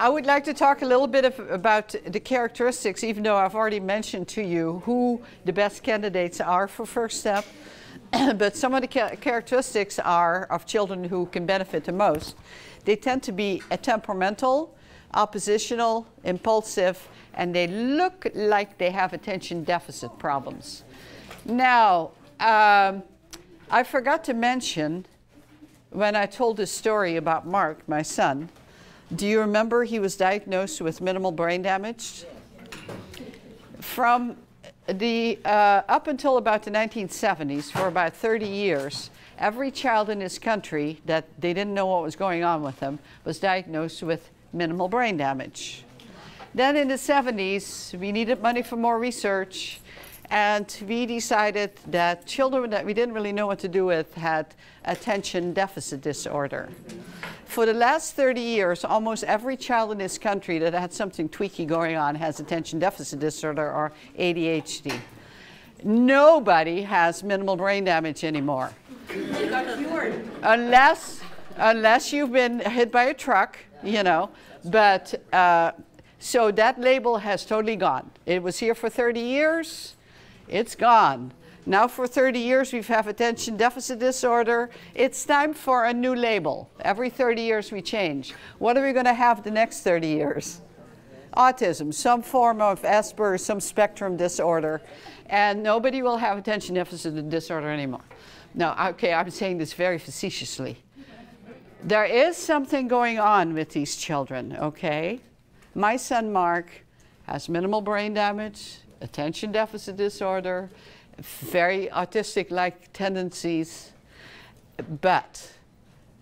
I would like to talk a little bit of, about the characteristics, even though I've already mentioned to you who the best candidates are for First Step. but some of the ca characteristics are of children who can benefit the most. They tend to be temperamental, oppositional, impulsive, and they look like they have attention deficit problems. Now, um, I forgot to mention when I told this story about Mark, my son, do you remember he was diagnosed with minimal brain damage? From the, uh, up until about the 1970s, for about 30 years, every child in this country that they didn't know what was going on with them was diagnosed with minimal brain damage. Then in the 70s, we needed money for more research, and we decided that children that we didn't really know what to do with had attention deficit disorder. For the last 30 years, almost every child in this country that had something tweaky going on has attention deficit disorder or ADHD. Nobody has minimal brain damage anymore. Unless, unless you've been hit by a truck, you know. But uh, so that label has totally gone. It was here for 30 years. It's gone. Now for 30 years we've had attention deficit disorder. It's time for a new label. Every 30 years we change. What are we going to have the next 30 years? Autism, some form of Asperger's, some spectrum disorder. And nobody will have attention deficit disorder anymore. Now, okay, I'm saying this very facetiously. There is something going on with these children, okay? My son Mark has minimal brain damage, attention deficit disorder, very autistic-like tendencies, but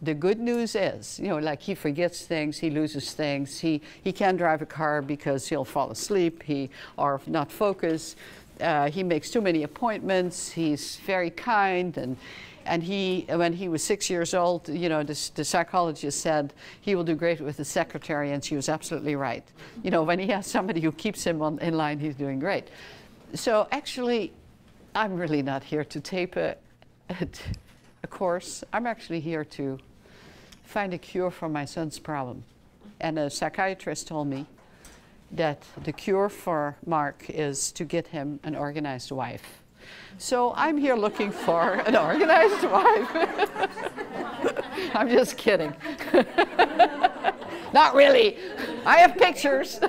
the good news is, you know, like he forgets things, he loses things, he, he can't drive a car because he'll fall asleep, he, or not focus, uh, he makes too many appointments, he's very kind, and, and he, when he was six years old, you know, the, the psychologist said he will do great with the secretary, and she was absolutely right. You know, when he has somebody who keeps him on, in line, he's doing great. So actually, I'm really not here to tape a, a course. I'm actually here to find a cure for my son's problem. And a psychiatrist told me that the cure for Mark is to get him an organized wife. So I'm here looking for an organized wife. I'm just kidding. Not really. I have pictures.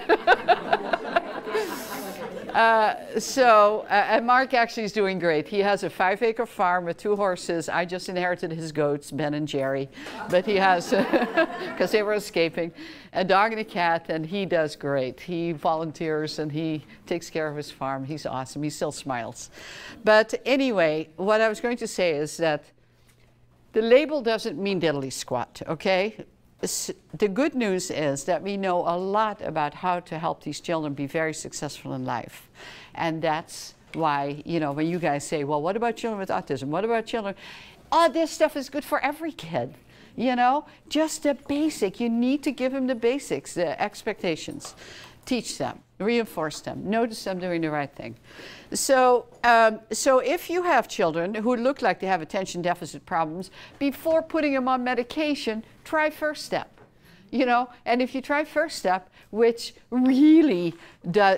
Uh, so, uh, and Mark actually is doing great. He has a five acre farm with two horses. I just inherited his goats, Ben and Jerry, but he has, because they were escaping, a dog and a cat, and he does great. He volunteers and he takes care of his farm. He's awesome. He still smiles. But anyway, what I was going to say is that the label doesn't mean diddly squat, okay? The good news is that we know a lot about how to help these children be very successful in life. And that's why, you know, when you guys say, well, what about children with autism? What about children? All this stuff is good for every kid. You know, just the basic. You need to give them the basics, the expectations. Teach them, reinforce them, notice them doing the right thing. So, um, so if you have children who look like they have attention deficit problems, before putting them on medication, try first step. You know, and if you try first step, which really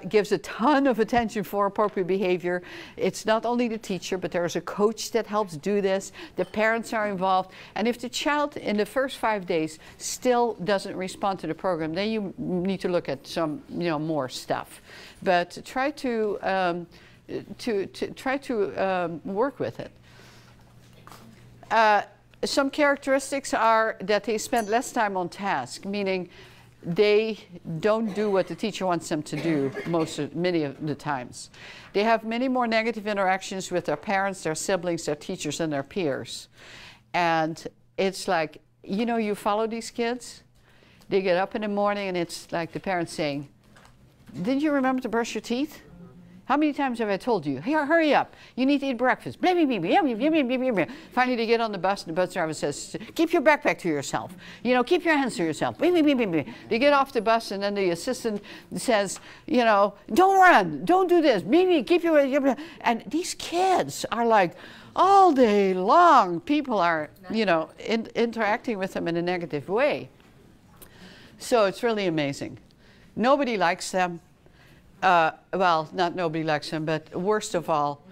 gives a ton of attention for appropriate behavior, it's not only the teacher, but there's a coach that helps do this. The parents are involved. And if the child in the first five days still doesn't respond to the program, then you need to look at some, you know, more stuff. But try to um, to, to try to um, work with it. Uh, some characteristics are that they spend less time on task, meaning they don't do what the teacher wants them to do most of, many of the times. They have many more negative interactions with their parents, their siblings, their teachers, and their peers. And it's like, you know, you follow these kids, they get up in the morning and it's like the parents saying, didn't you remember to brush your teeth? How many times have I told you, here, hurry up, you need to eat breakfast. Finally, they get on the bus, and the bus driver says, keep your backpack to yourself. You know, keep your hands to yourself. They get off the bus, and then the assistant says, you know, don't run, don't do this. Keep your, and these kids are like, all day long, people are, you know, in, interacting with them in a negative way. So it's really amazing. Nobody likes them. Uh, well, not nobody likes them, but worst of all,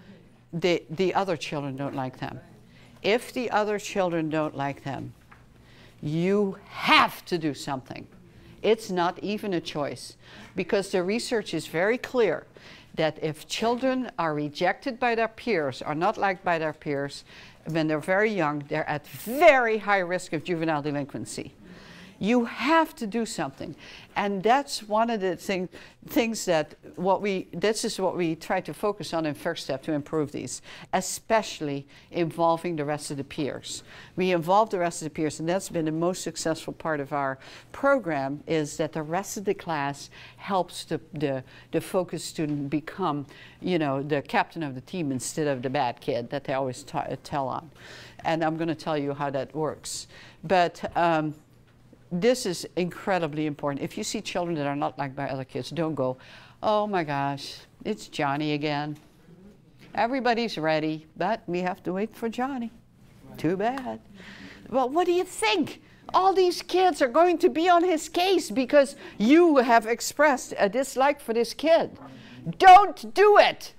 the, the other children don't like them. If the other children don't like them, you have to do something. It's not even a choice because the research is very clear that if children are rejected by their peers or not liked by their peers when they're very young, they're at very high risk of juvenile delinquency. You have to do something. And that's one of the thing, things that what we, this is what we try to focus on in First Step to improve these, especially involving the rest of the peers. We involve the rest of the peers, and that's been the most successful part of our program is that the rest of the class helps the, the, the focus student become, you know, the captain of the team instead of the bad kid that they always tell on. And I'm going to tell you how that works. But um, this is incredibly important. If you see children that are not liked by other kids, don't go, oh my gosh, it's Johnny again. Everybody's ready, but we have to wait for Johnny. Too bad. Well, what do you think? All these kids are going to be on his case because you have expressed a dislike for this kid. Don't do it.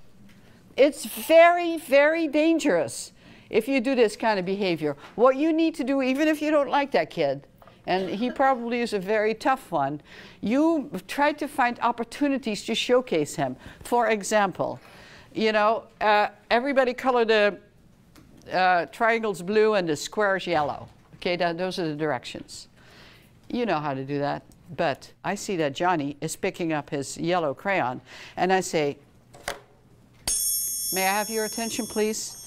It's very, very dangerous if you do this kind of behavior. What you need to do, even if you don't like that kid, and he probably is a very tough one, you try to find opportunities to showcase him. For example, you know, uh, everybody color the uh, triangles blue and the squares yellow. Okay, that, those are the directions. You know how to do that. But I see that Johnny is picking up his yellow crayon, and I say, May I have your attention, please?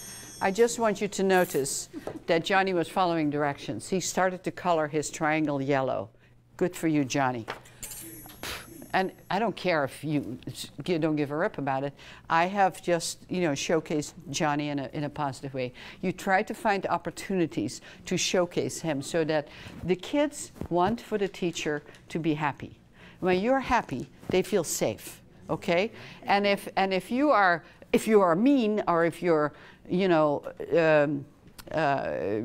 I just want you to notice that Johnny was following directions. He started to color his triangle yellow. Good for you, Johnny. And I don't care if you, you don't give a rip about it. I have just, you know, showcased Johnny in a, in a positive way. You try to find opportunities to showcase him so that the kids want for the teacher to be happy. When you're happy, they feel safe okay and if and if you are if you are mean or if you're you know, um, uh,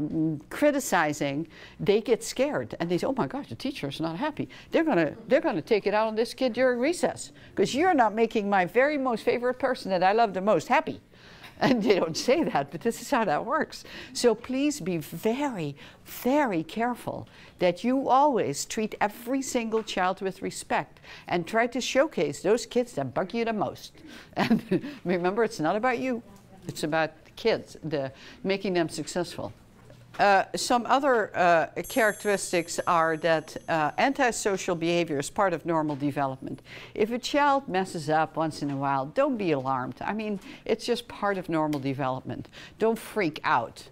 criticizing, they get scared and they say, "Oh my gosh, the teacher is not happy." They're gonna they're gonna take it out on this kid during recess because you're not making my very most favorite person that I love the most happy. And they don't say that, but this is how that works. So please be very, very careful that you always treat every single child with respect and try to showcase those kids that bug you the most. And remember, it's not about you. It's about the kids, the, making them successful. Uh, some other uh, characteristics are that uh, antisocial behavior is part of normal development. If a child messes up once in a while, don't be alarmed. I mean, it's just part of normal development. Don't freak out.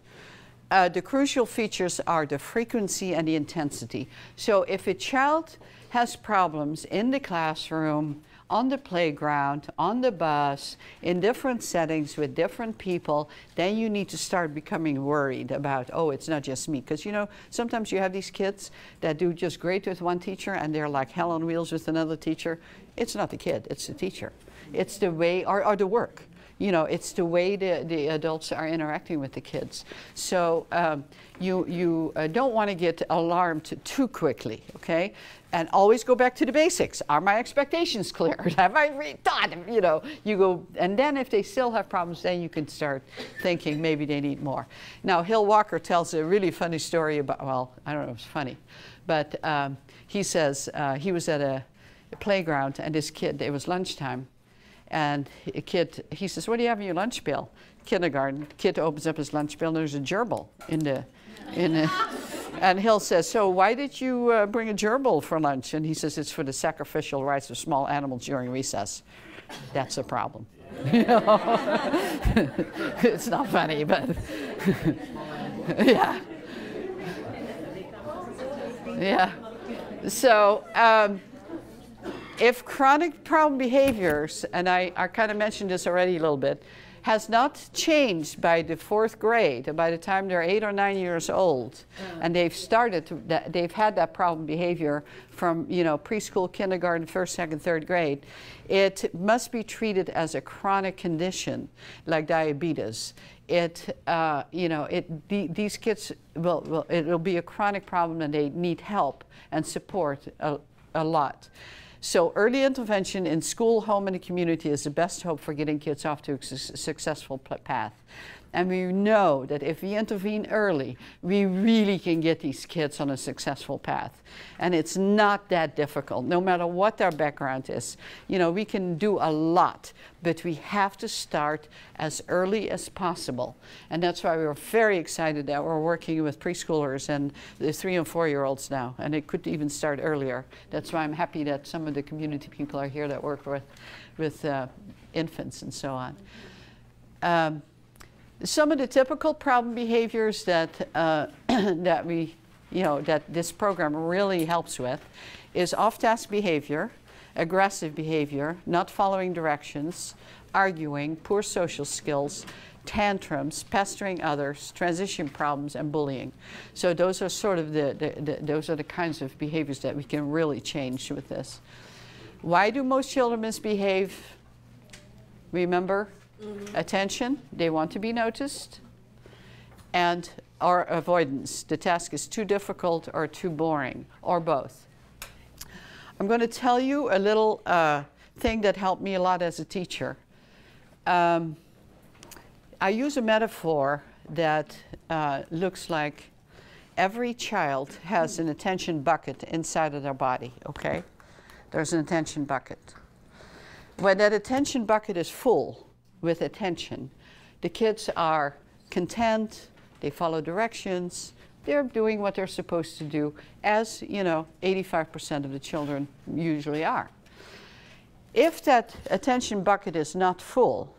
Uh, the crucial features are the frequency and the intensity. So if a child has problems in the classroom, on the playground, on the bus, in different settings with different people, then you need to start becoming worried about, oh, it's not just me. Because, you know, sometimes you have these kids that do just great with one teacher and they're like hell on wheels with another teacher. It's not the kid, it's the teacher. It's the way, or, or the work you know, it's the way the, the adults are interacting with the kids. So um, you, you uh, don't want to get alarmed too quickly, okay? And always go back to the basics. Are my expectations clear? Have I thought? You know, you go, and then if they still have problems, then you can start thinking maybe they need more. Now, Hill Walker tells a really funny story about, well, I don't know if it's funny, but um, he says uh, he was at a, a playground and this kid, it was lunchtime, and a kid, he says, what do you have in your lunch bill? Kindergarten. Kid opens up his lunch bill and there's a gerbil in the, in the, and Hill says, So why did you uh, bring a gerbil for lunch? And he says, It's for the sacrificial rites of small animals during recess. That's a problem. it's not funny, but yeah. Yeah. So, um, if chronic problem behaviors, and I, I kind of mentioned this already a little bit, has not changed by the fourth grade, by the time they're eight or nine years old, mm. and they've started, to, they've had that problem behavior from you know preschool, kindergarten, first, second, third grade, it must be treated as a chronic condition like diabetes. It, uh, you know, it, the, these kids will, will, it will be a chronic problem and they need help and support a, a lot. So early intervention in school, home, and the community is the best hope for getting kids off to a su successful path. And we know that if we intervene early, we really can get these kids on a successful path. And it's not that difficult, no matter what their background is. You know, we can do a lot, but we have to start as early as possible. And that's why we're very excited that we're working with preschoolers and the three and four year olds now. And it could even start earlier. That's why I'm happy that some of the community people are here that work with, with uh, infants and so on. Um, some of the typical problem behaviors that, uh, that we, you know, that this program really helps with is off-task behavior, aggressive behavior, not following directions, arguing, poor social skills, tantrums, pestering others, transition problems, and bullying. So those are sort of the, the, the, those are the kinds of behaviors that we can really change with this. Why do most children misbehave? Remember, Mm -hmm. Attention, they want to be noticed. And or avoidance, the task is too difficult or too boring, or both. I'm going to tell you a little uh, thing that helped me a lot as a teacher. Um, I use a metaphor that uh, looks like every child has an attention bucket inside of their body, okay? There's an attention bucket. When that attention bucket is full, with attention. The kids are content, they follow directions, they're doing what they're supposed to do, as, you know, 85% of the children usually are. If that attention bucket is not full,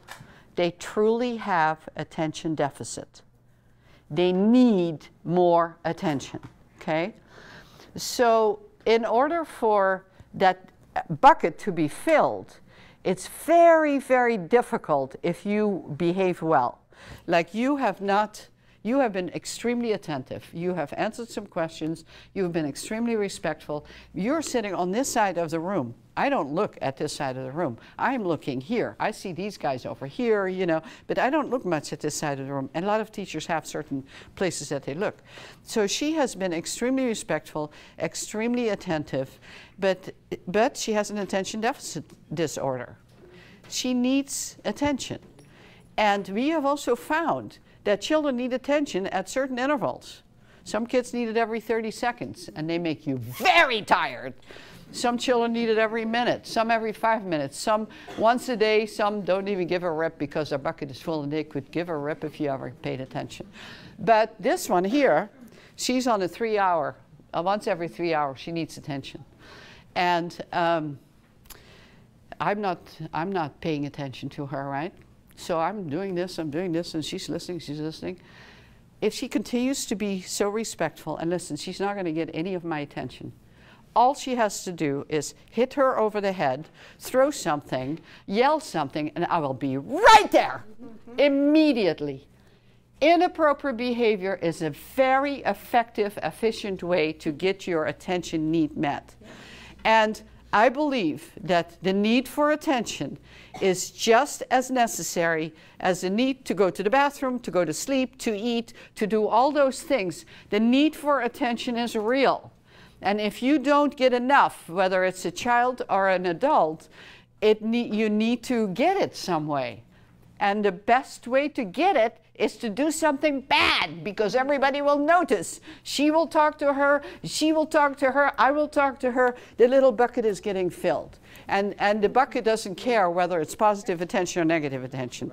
they truly have attention deficit. They need more attention, okay? So in order for that bucket to be filled, it's very, very difficult if you behave well. Like you have not, you have been extremely attentive. You have answered some questions. You've been extremely respectful. You're sitting on this side of the room. I don't look at this side of the room. I'm looking here. I see these guys over here, you know, but I don't look much at this side of the room. And a lot of teachers have certain places that they look. So she has been extremely respectful, extremely attentive, but, but she has an attention deficit disorder. She needs attention. And we have also found that children need attention at certain intervals. Some kids need it every 30 seconds, and they make you very tired. Some children need it every minute, some every five minutes, some once a day, some don't even give a rip because their bucket is full and they could give a rip if you ever paid attention. But this one here, she's on a three hour, uh, once every three hours, she needs attention. And um, I'm not, I'm not paying attention to her, right? So I'm doing this, I'm doing this, and she's listening, she's listening. If she continues to be so respectful and listen, she's not going to get any of my attention all she has to do is hit her over the head, throw something, yell something, and I will be right there mm-hmm. immediately. Inappropriate behavior is a very effective, efficient way to get your attention need met. And I believe that the need for attention is just as necessary as the need to go to the bathroom, to go to sleep, to eat, to do all those things. The need for attention is real. And if you don't get enough, whether it's a child or an adult, it ne you need to get it some way. And the best way to get it is to do something bad because everybody will notice. She will talk to her, she will talk to her, I will talk to her. The little bucket is getting filled. And, and the bucket doesn't care whether it's positive attention or negative attention.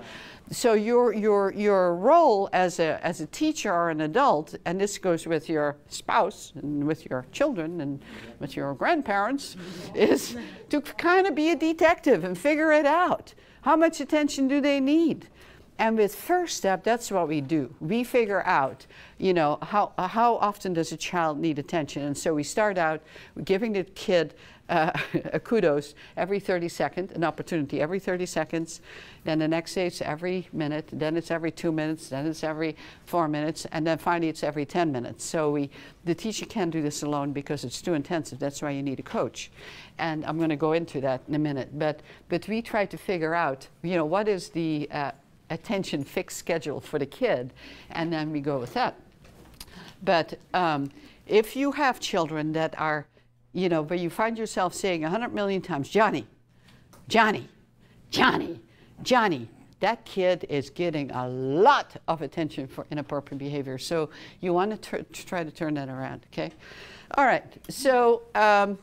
So your, your, your role as a, as a teacher or an adult, and this goes with your spouse and with your children and with your grandparents, is to kind of be a detective and figure it out. How much attention do they need? And with First Step, that's what we do. We figure out, you know, how, how often does a child need attention? And so we start out giving the kid uh, a kudos every 30 seconds, an opportunity every 30 seconds. Then the next day it's every minute. Then it's every two minutes. Then it's every four minutes. And then finally it's every 10 minutes. So we, the teacher can't do this alone because it's too intensive. That's why you need a coach. And I'm going to go into that in a minute. But, but we try to figure out, you know, what is the uh, attention fixed schedule for the kid? And then we go with that. But um, if you have children that are you know, but you find yourself saying 100 million times, Johnny, Johnny, Johnny, Johnny, that kid is getting a lot of attention for inappropriate behavior. So you want to, try to turn that around, okay? All right, so um,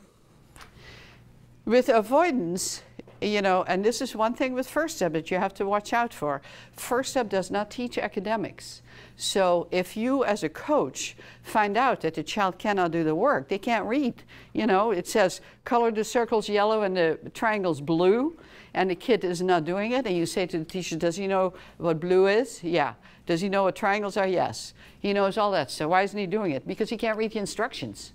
with avoidance, you know, and this is one thing with First Step that you have to watch out for. First Step does not teach academics. So if you as a coach find out that the child cannot do the work, they can't read, you know, it says color the circles yellow and the triangles blue, and the kid is not doing it, and you say to the teacher, does he know what blue is? Yeah. Does he know what triangles are? Yes. He knows all that. So why isn't he doing it? Because he can't read the instructions.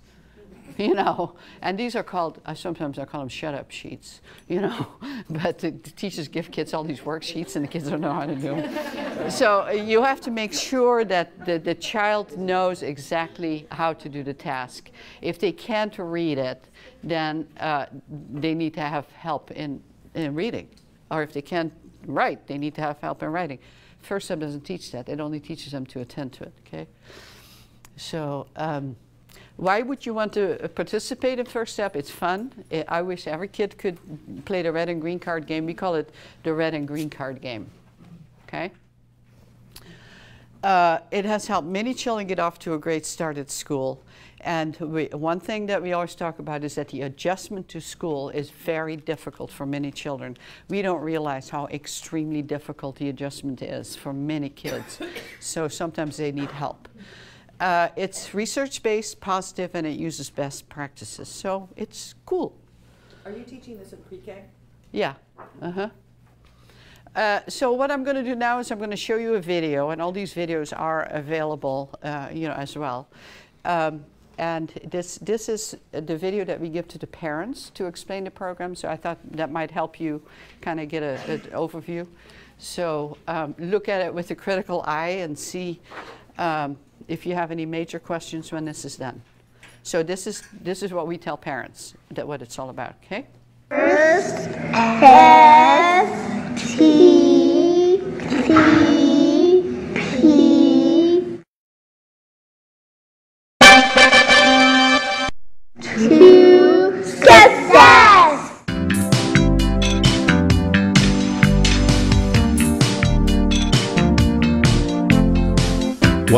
you know. And these are called, I sometimes I call them shut up sheets, you know. but the, the, teachers give kids all these worksheets and the kids don't know how to do them. so uh, you have to make sure that the, the child knows exactly how to do the task. If they can't read it, then uh, they need to have help in, in reading. Or if they can't write, they need to have help in writing. First Step doesn't teach that. It only teaches them to attend to it, okay? So, um, why would you want to participate in First Step? It's fun. I wish every kid could play the red and green card game. We call it the red and green card game. Okay? Uh, it has helped many children get off to a great start at school. And we, one thing that we always talk about is that the adjustment to school is very difficult for many children. We don't realize how extremely difficult the adjustment is for many kids. so sometimes they need help. Uh, it's research-based, positive, and it uses best practices. So it's cool. Are you teaching this in pre-K? Yeah. Uh-huh. Uh, so what I'm going to do now is I'm going to show you a video, and all these videos are available, uh, you know, as well. Um, and this this is the video that we give to the parents to explain the program. So I thought that might help you kind of get an overview. So um, look at it with a critical eye and see um, if you have any major questions when this is done. So this is, this is what we tell parents, that what it's all about, okay? First,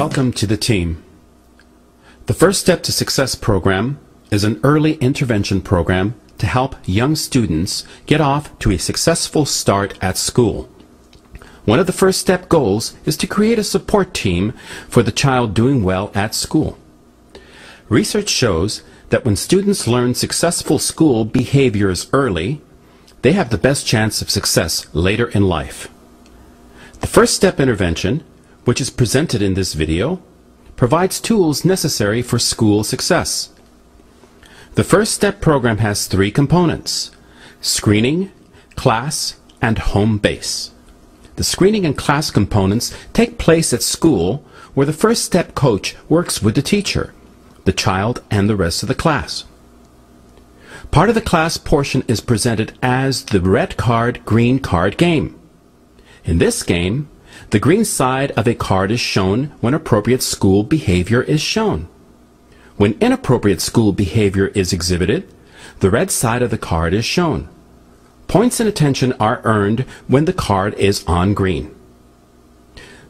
Welcome to the team. The First Step to Success program is an early intervention program to help young students get off to a successful start at school. One of the first step goals is to create a support team for the child doing well at school. Research shows that when students learn successful school behaviors early, they have the best chance of success later in life. The first step intervention which is presented in this video, provides tools necessary for school success. The First Step program has three components, screening, class, and home base. The screening and class components take place at school where the First Step coach works with the teacher, the child, and the rest of the class. Part of the class portion is presented as the red card, green card game. In this game, the green side of a card is shown when appropriate school behavior is shown. When inappropriate school behavior is exhibited, the red side of the card is shown. Points and attention are earned when the card is on green.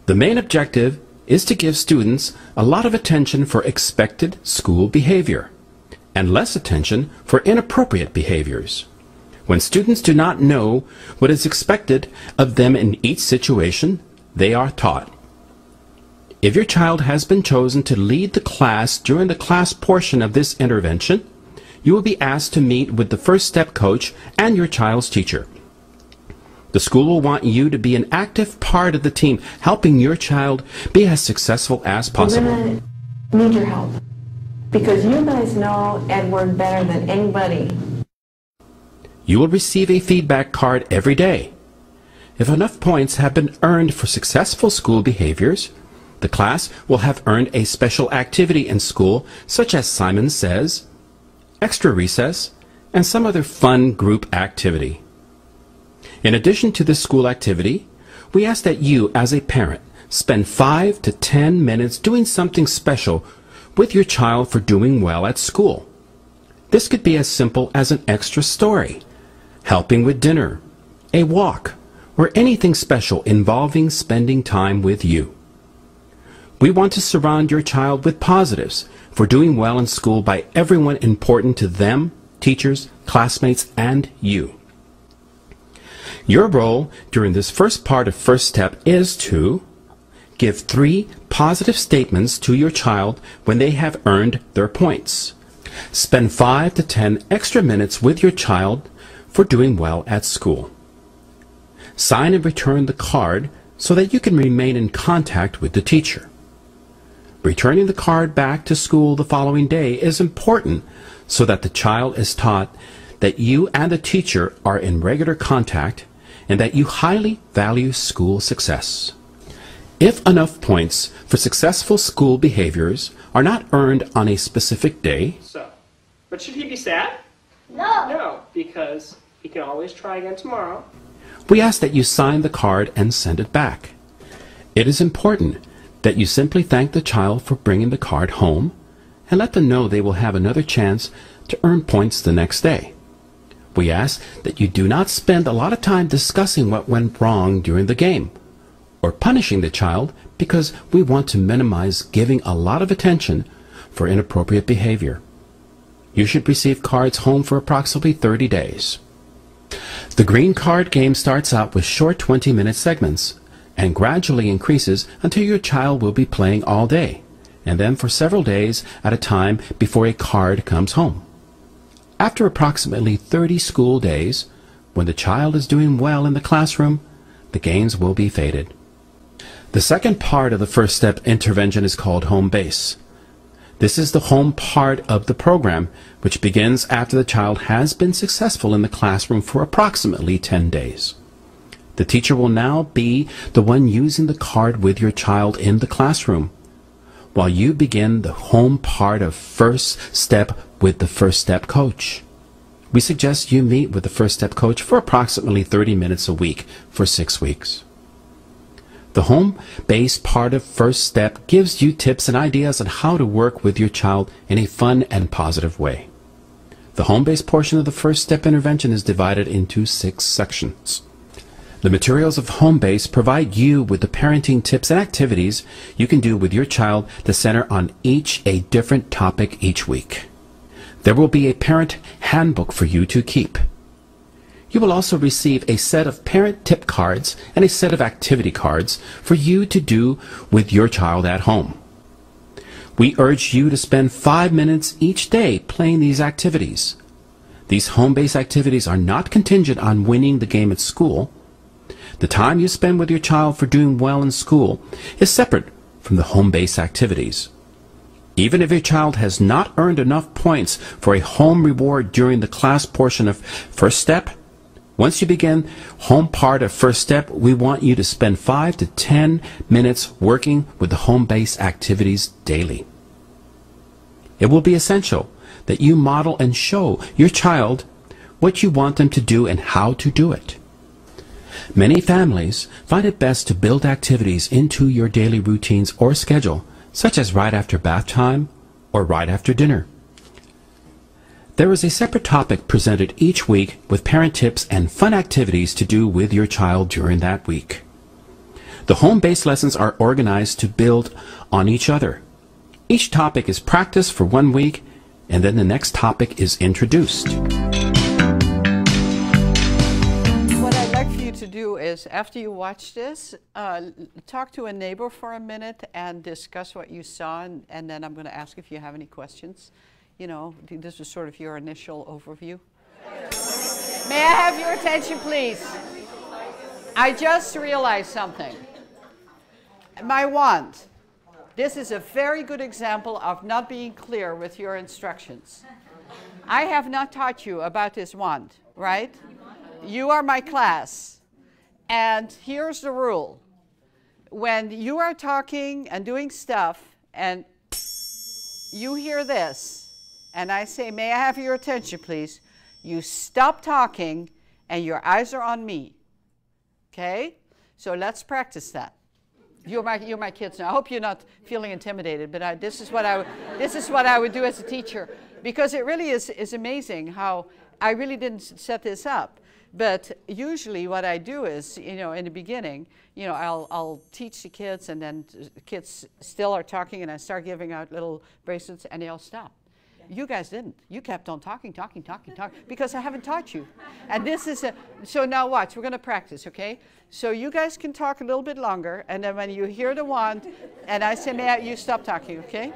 The main objective is to give students a lot of attention for expected school behavior and less attention for inappropriate behaviors. When students do not know what is expected of them in each situation, they are taught. If your child has been chosen to lead the class during the class portion of this intervention, you will be asked to meet with the first step coach and your child's teacher. The school will want you to be an active part of the team, helping your child be as successful as possible. We're to need your help because you guys know Edward better than anybody. You will receive a feedback card every day. If enough points have been earned for successful school behaviors, the class will have earned a special activity in school, such as Simon Says, extra recess, and some other fun group activity. In addition to this school activity, we ask that you, as a parent, spend 5 to 10 minutes doing something special with your child for doing well at school. This could be as simple as an extra story, helping with dinner, a walk, or anything special involving spending time with you. We want to surround your child with positives for doing well in school by everyone important to them, teachers, classmates, and you. Your role during this first part of First Step is to give three positive statements to your child when they have earned their points. Spend five to ten extra minutes with your child for doing well at school. Sign and return the card so that you can remain in contact with the teacher. Returning the card back to school the following day is important so that the child is taught that you and the teacher are in regular contact and that you highly value school success. If enough points for successful school behaviors are not earned on a specific day, So, but should he be sad? No. No, because he can always try again tomorrow. We ask that you sign the card and send it back. It is important that you simply thank the child for bringing the card home and let them know they will have another chance to earn points the next day. We ask that you do not spend a lot of time discussing what went wrong during the game or punishing the child because we want to minimize giving a lot of attention for inappropriate behavior. You should receive cards home for approximately 30 days. The green card game starts out with short 20 minute segments and gradually increases until your child will be playing all day and then for several days at a time before a card comes home. After approximately 30 school days, when the child is doing well in the classroom, the gains will be faded. The second part of the first step intervention is called home base. This is the home part of the program, which begins after the child has been successful in the classroom for approximately 10 days. The teacher will now be the one using the card with your child in the classroom, while you begin the home part of first step with the first step coach. We suggest you meet with the first step coach for approximately 30 minutes a week for six weeks. The home-based part of First Step gives you tips and ideas on how to work with your child in a fun and positive way. The home-based portion of the First Step intervention is divided into six sections. The materials of home base provide you with the parenting tips and activities you can do with your child to center on each a different topic each week. There will be a parent handbook for you to keep. You will also receive a set of parent tip cards and a set of activity cards for you to do with your child at home. We urge you to spend five minutes each day playing these activities. These home-based activities are not contingent on winning the game at school. The time you spend with your child for doing well in school is separate from the home-based activities. Even if your child has not earned enough points for a home reward during the class portion of First Step, once you begin home part of First Step, we want you to spend 5 to 10 minutes working with the home-based activities daily. It will be essential that you model and show your child what you want them to do and how to do it. Many families find it best to build activities into your daily routines or schedule, such as right after bath time or right after dinner. There is a separate topic presented each week with parent tips and fun activities to do with your child during that week. The home-based lessons are organized to build on each other. Each topic is practiced for one week, and then the next topic is introduced. What I'd like for you to do is, after you watch this, uh, talk to a neighbor for a minute and discuss what you saw, and, and then I'm going to ask if you have any questions. You know, this is sort of your initial overview. May I have your attention, please? I just realized something. My wand. This is a very good example of not being clear with your instructions. I have not taught you about this wand. right? You are my class. And here's the rule when you are talking and doing stuff, and you hear this, and I say, May I have your attention, please? You stop talking, and your eyes are on me. Okay? So let's practice that. You're my, you're my kids now. I hope you're not feeling intimidated, but I, this, is what I, this is what I would do as a teacher. Because it really is, is amazing how I really didn't set this up. But usually what I do is, you know, in the beginning, you know, I'll, I'll teach the kids and then t- kids still are talking and I start giving out little bracelets and they all stop. You guys didn't. You kept on talking, talking, talking, talking, because I haven't taught you. And this is a, so now watch, we're going to practice, okay? So you guys can talk a little bit longer, and then when you hear the wand, and I say, may I, you stop talking, okay?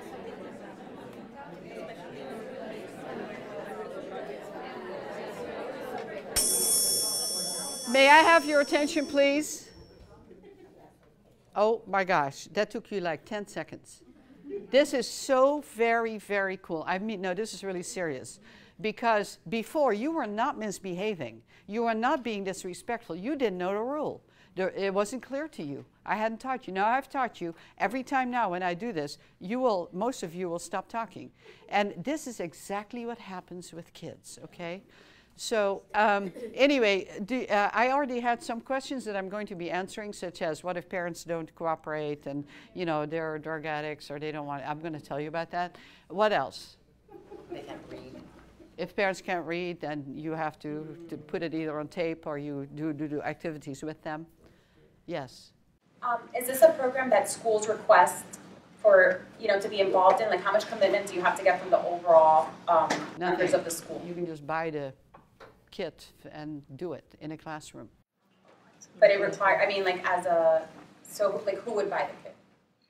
May I have your attention, please? Oh my gosh, that took you like 10 seconds. This is so very, very cool. I mean, no, this is really serious. Because before, you were not misbehaving. You were not being disrespectful. You didn't know the rule. There, it wasn't clear to you. I hadn't taught you. Now I've taught you. Every time now when I do this, you will, most of you will stop talking. And this is exactly what happens with kids, okay? So um, anyway, do, uh, I already had some questions that I'm going to be answering, such as what if parents don't cooperate and you know they're drug addicts or they don't want. I'm going to tell you about that. What else? They can't read. If parents can't read, then you have to, to put it either on tape or you do, do, do activities with them. Yes. Um, is this a program that schools request for, you know, to be involved in? Like, how much commitment do you have to get from the overall um, members of the school? You can just buy the kit and do it in a classroom. But it require, I mean, like, as a, so, like, who would buy the?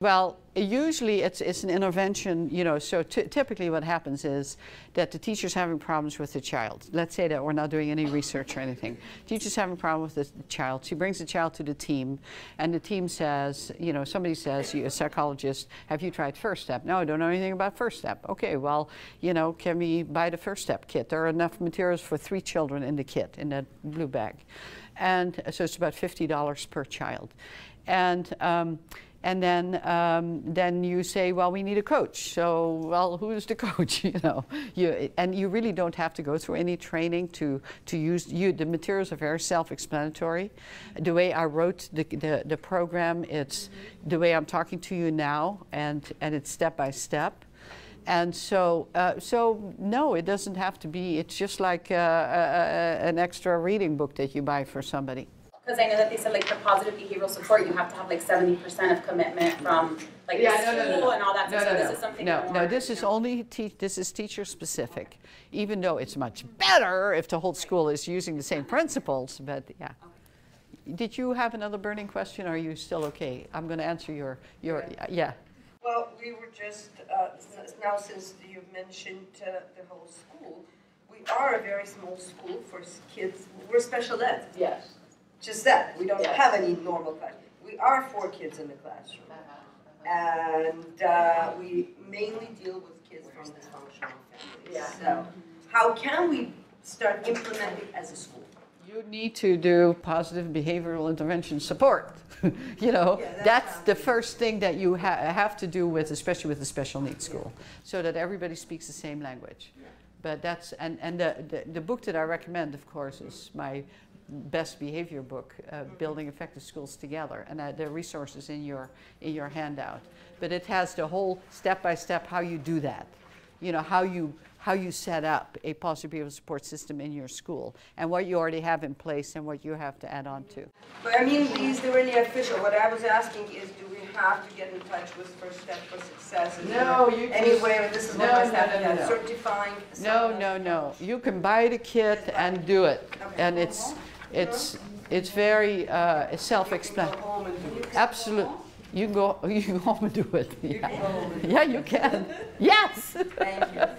Well, usually it's, it's an intervention, you know, so ty- typically what happens is that the teacher's having problems with the child. Let's say that we're not doing any research or anything. Teacher's having a problem with the child. She brings the child to the team, and the team says, you know, somebody says, you, a psychologist, have you tried First Step? No, I don't know anything about First Step. Okay, well, you know, can we buy the First Step kit? There are enough materials for three children in the kit, in that blue bag. And so it's about $50 per child. And, um, and then, um, then you say, well, we need a coach. So, well, who's the coach? you know, you, and you really don't have to go through any training to, to use. You, the materials are very self-explanatory. The way I wrote the, the, the program, it's the way I'm talking to you now, and, and it's step by step. And so, uh, so no, it doesn't have to be. It's just like uh, a, a, an extra reading book that you buy for somebody. Because I know that they said, like, for positive behavioral support, you have to have, like, 70% of commitment from, like, the school and all that. No, so no, this no. is something no, more, no. This you is know. only te- this is teacher specific, even though it's much better if the whole school is using the same principles. But yeah. Did you have another burning question? Or are you still okay? I'm going to answer your your yeah. Well, we were just, uh, s- now since you've mentioned uh, the whole school, we are a very small school for s- kids, we're special ed, Yes. Just that, we don't Yes. have any normal class. We are four kids in the classroom. And uh, we mainly deal with kids from dysfunctional families. So how can we start implementing as a school? You need to do positive behavioral intervention support. you know, Yeah, that's that's what the first thing that you ha- have to do with, especially with a special needs school, so that everybody speaks the same language. But that's and and the, the the book that I recommend, of course, is my best behavior book, uh, Building Effective Schools Together, and uh, the resources in your in your handout. But it has the whole step by step how you do that you know, how you, how you set up a positive behavioral support system in your school and what you already have in place and what you have to add on to. But I mean, is there any official, what I was asking is, do we have to get in touch with First Step for Success? Is No, you Any just- way, this is what No, my no, staff, no, no, no. certifying? No, no, no. You can buy the kit and do it. And it's, it's, it's very uh, self-explanatory. home and do it. Absolutely. You can go, you can go home and do it. Yeah, go home and- yeah you can. Yes. Thank you.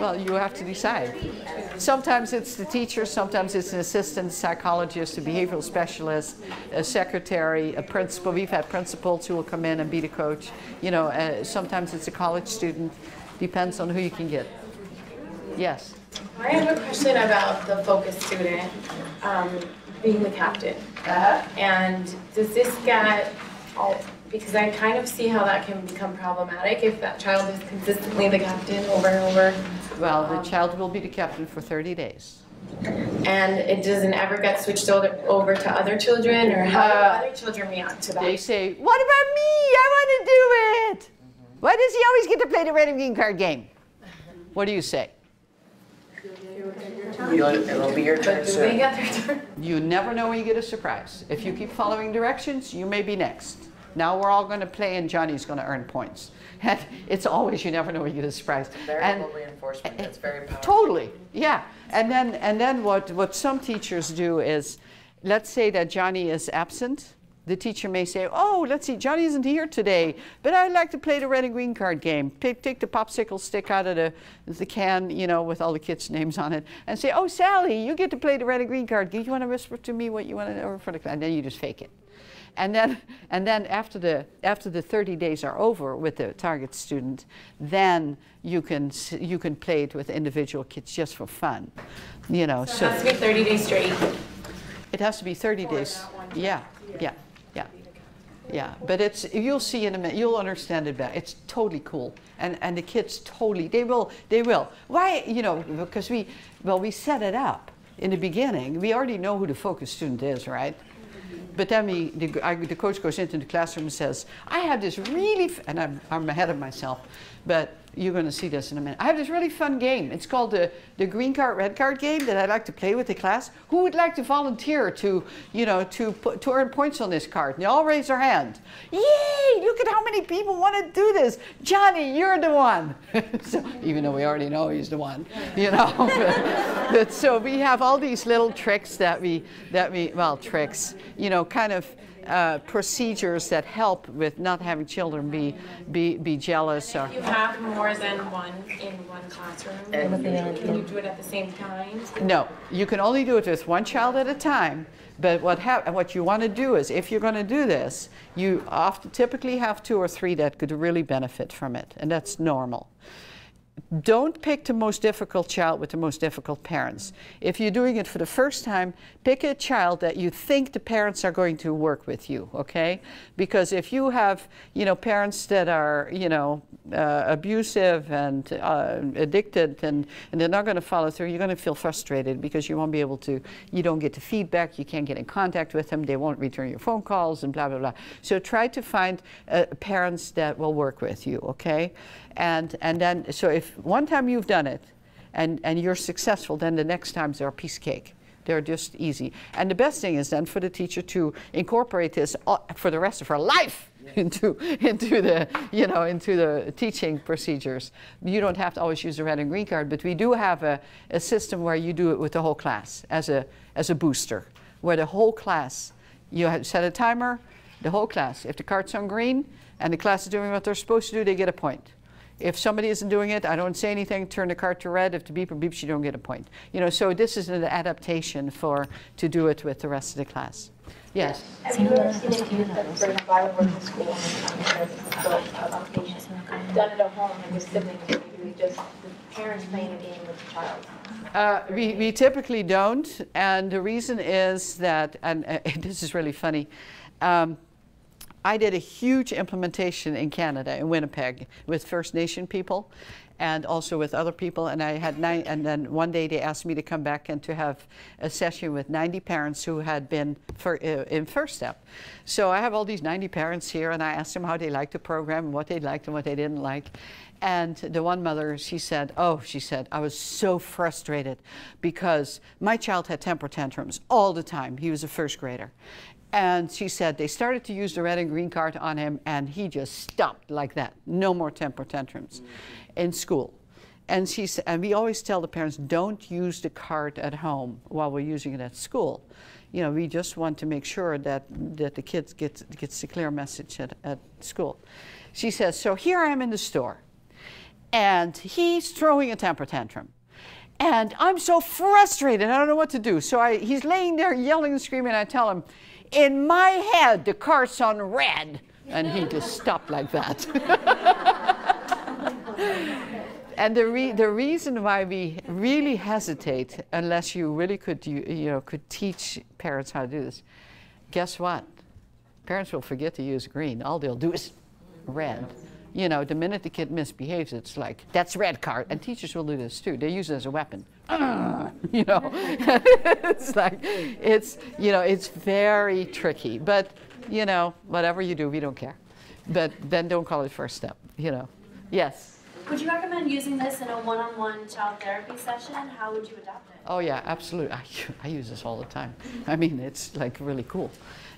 Well, you have to decide. Sometimes it's the teacher, sometimes it's an assistant psychologist, a behavioral specialist, a secretary, a principal. We've had principals who will come in and be the coach. You know, uh, sometimes it's a college student. Depends on who you can get. Yes. I have a question about the focus student um, being the captain. And does this get, because I kind of see how that can become problematic if that child is consistently the captain over and over. Well, the child will be the captain for 30 days. And it doesn't ever get switched over over to other children or how do Uh, other children react to that? They say, What about me? I want to do it. Why does he always get to play the red and green card game? What do you say? It'll be your turn But they soon. get their turn? You never know when you get a surprise. If you keep following directions, you may be next. Now we're all going to play, and Johnny's going to earn points. And it's always you never know when you get a surprise. And- Variable reinforcement, that's very powerful. Totally, yeah. And then and then what what some teachers do is, let's say that Johnny is absent. The teacher may say, "Oh, let's see, Johnny isn't here today, but I'd like to play the red and green card game. Take, take the popsicle stick out of the, the can, you know, with all the kids' names on it, and say, "Oh, Sally, you get to play the red and green card game. You want to whisper to me what you want to know for the class?" And then you just fake it. And then, and then after the after the 30 days are over with the target student, then you can you can play it with individual kids just for fun, you know. So So it has to be 30 days straight. it has to be 30 days. Yeah, yeah, yeah, yeah. But it's you'll see in a minute. You'll understand it better. It's totally cool, and and the kids totally they will they will. Why you know because we well we set it up in the beginning. We already know who the focus student is, right? But then we, the, I, the coach goes into the classroom and says, I have this really, and I'm, I'm ahead of myself, but you're going to see this in a minute. I have this really fun game. It's called the, the green card, red card game that I like to play with the class. Who would like to volunteer to, you know, to, put, to earn points on this card? And they all raise their hand. Yay! Look at how many people want to do this. Johnny, you're the one. so, even though we already know he's the one, you know. but, so we have all these little tricks that we, that we, well, tricks, you know, kind of uh, procedures that help with not having children be, be, be jealous or. You have more than one in one classroom. Can you do it at the same time? No, you can only do it with one child at a time. But what hap- what you want to do is, if you're going to do this, you often typically have two or three that could really benefit from it, and that's normal. Don't pick the most difficult child with the most difficult parents. If you're doing it for the first time, pick a child that you think the parents are going to work with you, okay? Because if you have, you know, parents that are, you know, uh, abusive and uh, addicted and, and they're not going to follow through, you're going to feel frustrated because you won't be able to, you don't get the feedback, you can't get in contact with them, they won't return your phone calls and blah, blah, blah. So try to find uh, parents that will work with you, okay? And, and then, so if one time you've done it and, and you're successful, then the next times they're a piece of cake. They're just easy. And the best thing is then for the teacher to incorporate this uh, for the rest of her life into, into, the, you know, into the teaching procedures. You don't have to always use the red and green card, but we do have a, a system where you do it with the whole class as a, as a booster, where the whole class, you have set a timer, the whole class. If the card's on green and the class is doing what they're supposed to do, they get a point. If somebody isn't doing it, I don't say anything, turn the card to red. If the beeper beeps, you don't get a point. You know, so this is an adaptation for to do it with the rest of the class. Yes. Have you ever seen a youth that, for example, I work in school and done it at home and your siblings, maybe just the parents playing a game with the child? Uh, we, we typically don't, and the reason is that, and uh, this is really funny. Um, I did a huge implementation in Canada, in Winnipeg, with First Nation people, and also with other people. And I had nine, and then one day they asked me to come back and to have a session with 90 parents who had been for, uh, in First Step. So I have all these 90 parents here, and I asked them how they liked the program, what they liked and what they didn't like. And the one mother, she said, Oh, she said, I was so frustrated because my child had temper tantrums all the time. He was a first grader. And she said they started to use the red and green card on him, and he just stopped like that. No more temper tantrums in school. And, she, and we always tell the parents don't use the card at home while we're using it at school. You know, we just want to make sure that, that the kids gets, gets the clear message at, at school. She says, So here I am in the store, and he's throwing a temper tantrum. And I'm so frustrated, I don't know what to do. So I, he's laying there yelling and screaming, and I tell him, In my head, the car's on red. And he just stopped like that. and the, re- the reason why we really hesitate, unless you really could, you, you know, could teach parents how to do this, guess what? Parents will forget to use green. All they'll do is red. You know, the minute the kid misbehaves, it's like, that's red card. And teachers will do this too. They use it as a weapon. you know, it's like, it's, you know, it's very tricky. But, you know, whatever you do, we don't care. But then don't call it first step, you know. Yes. Would you recommend using this in a one-on-one child therapy session? How would you adopt it? Oh yeah, absolutely. I, I use this all the time. I mean, it's like really cool.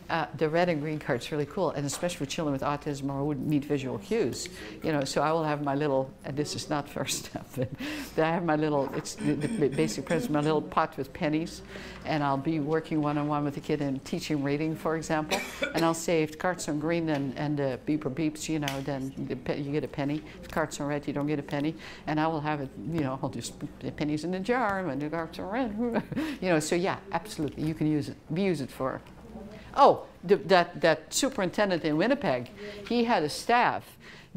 Uh, the red and green card's really cool, and especially for children with autism or who need visual cues. You know, so I will have my little, and this is not first step, but, but I have my little, it's the, the basic principle, my little pot with pennies, and I'll be working one-on-one with the kid and teaching reading, for example, and I'll say if the cards are green and, and the beeper beeps, you know, then you get a penny. If the cards are red, you don't get a penny, and I will have it, you know, I'll just put the pennies in the jar, and the cards are red, you know, so yeah, absolutely, you can use it, we use it for Oh, that, that superintendent in Winnipeg, he had a staff.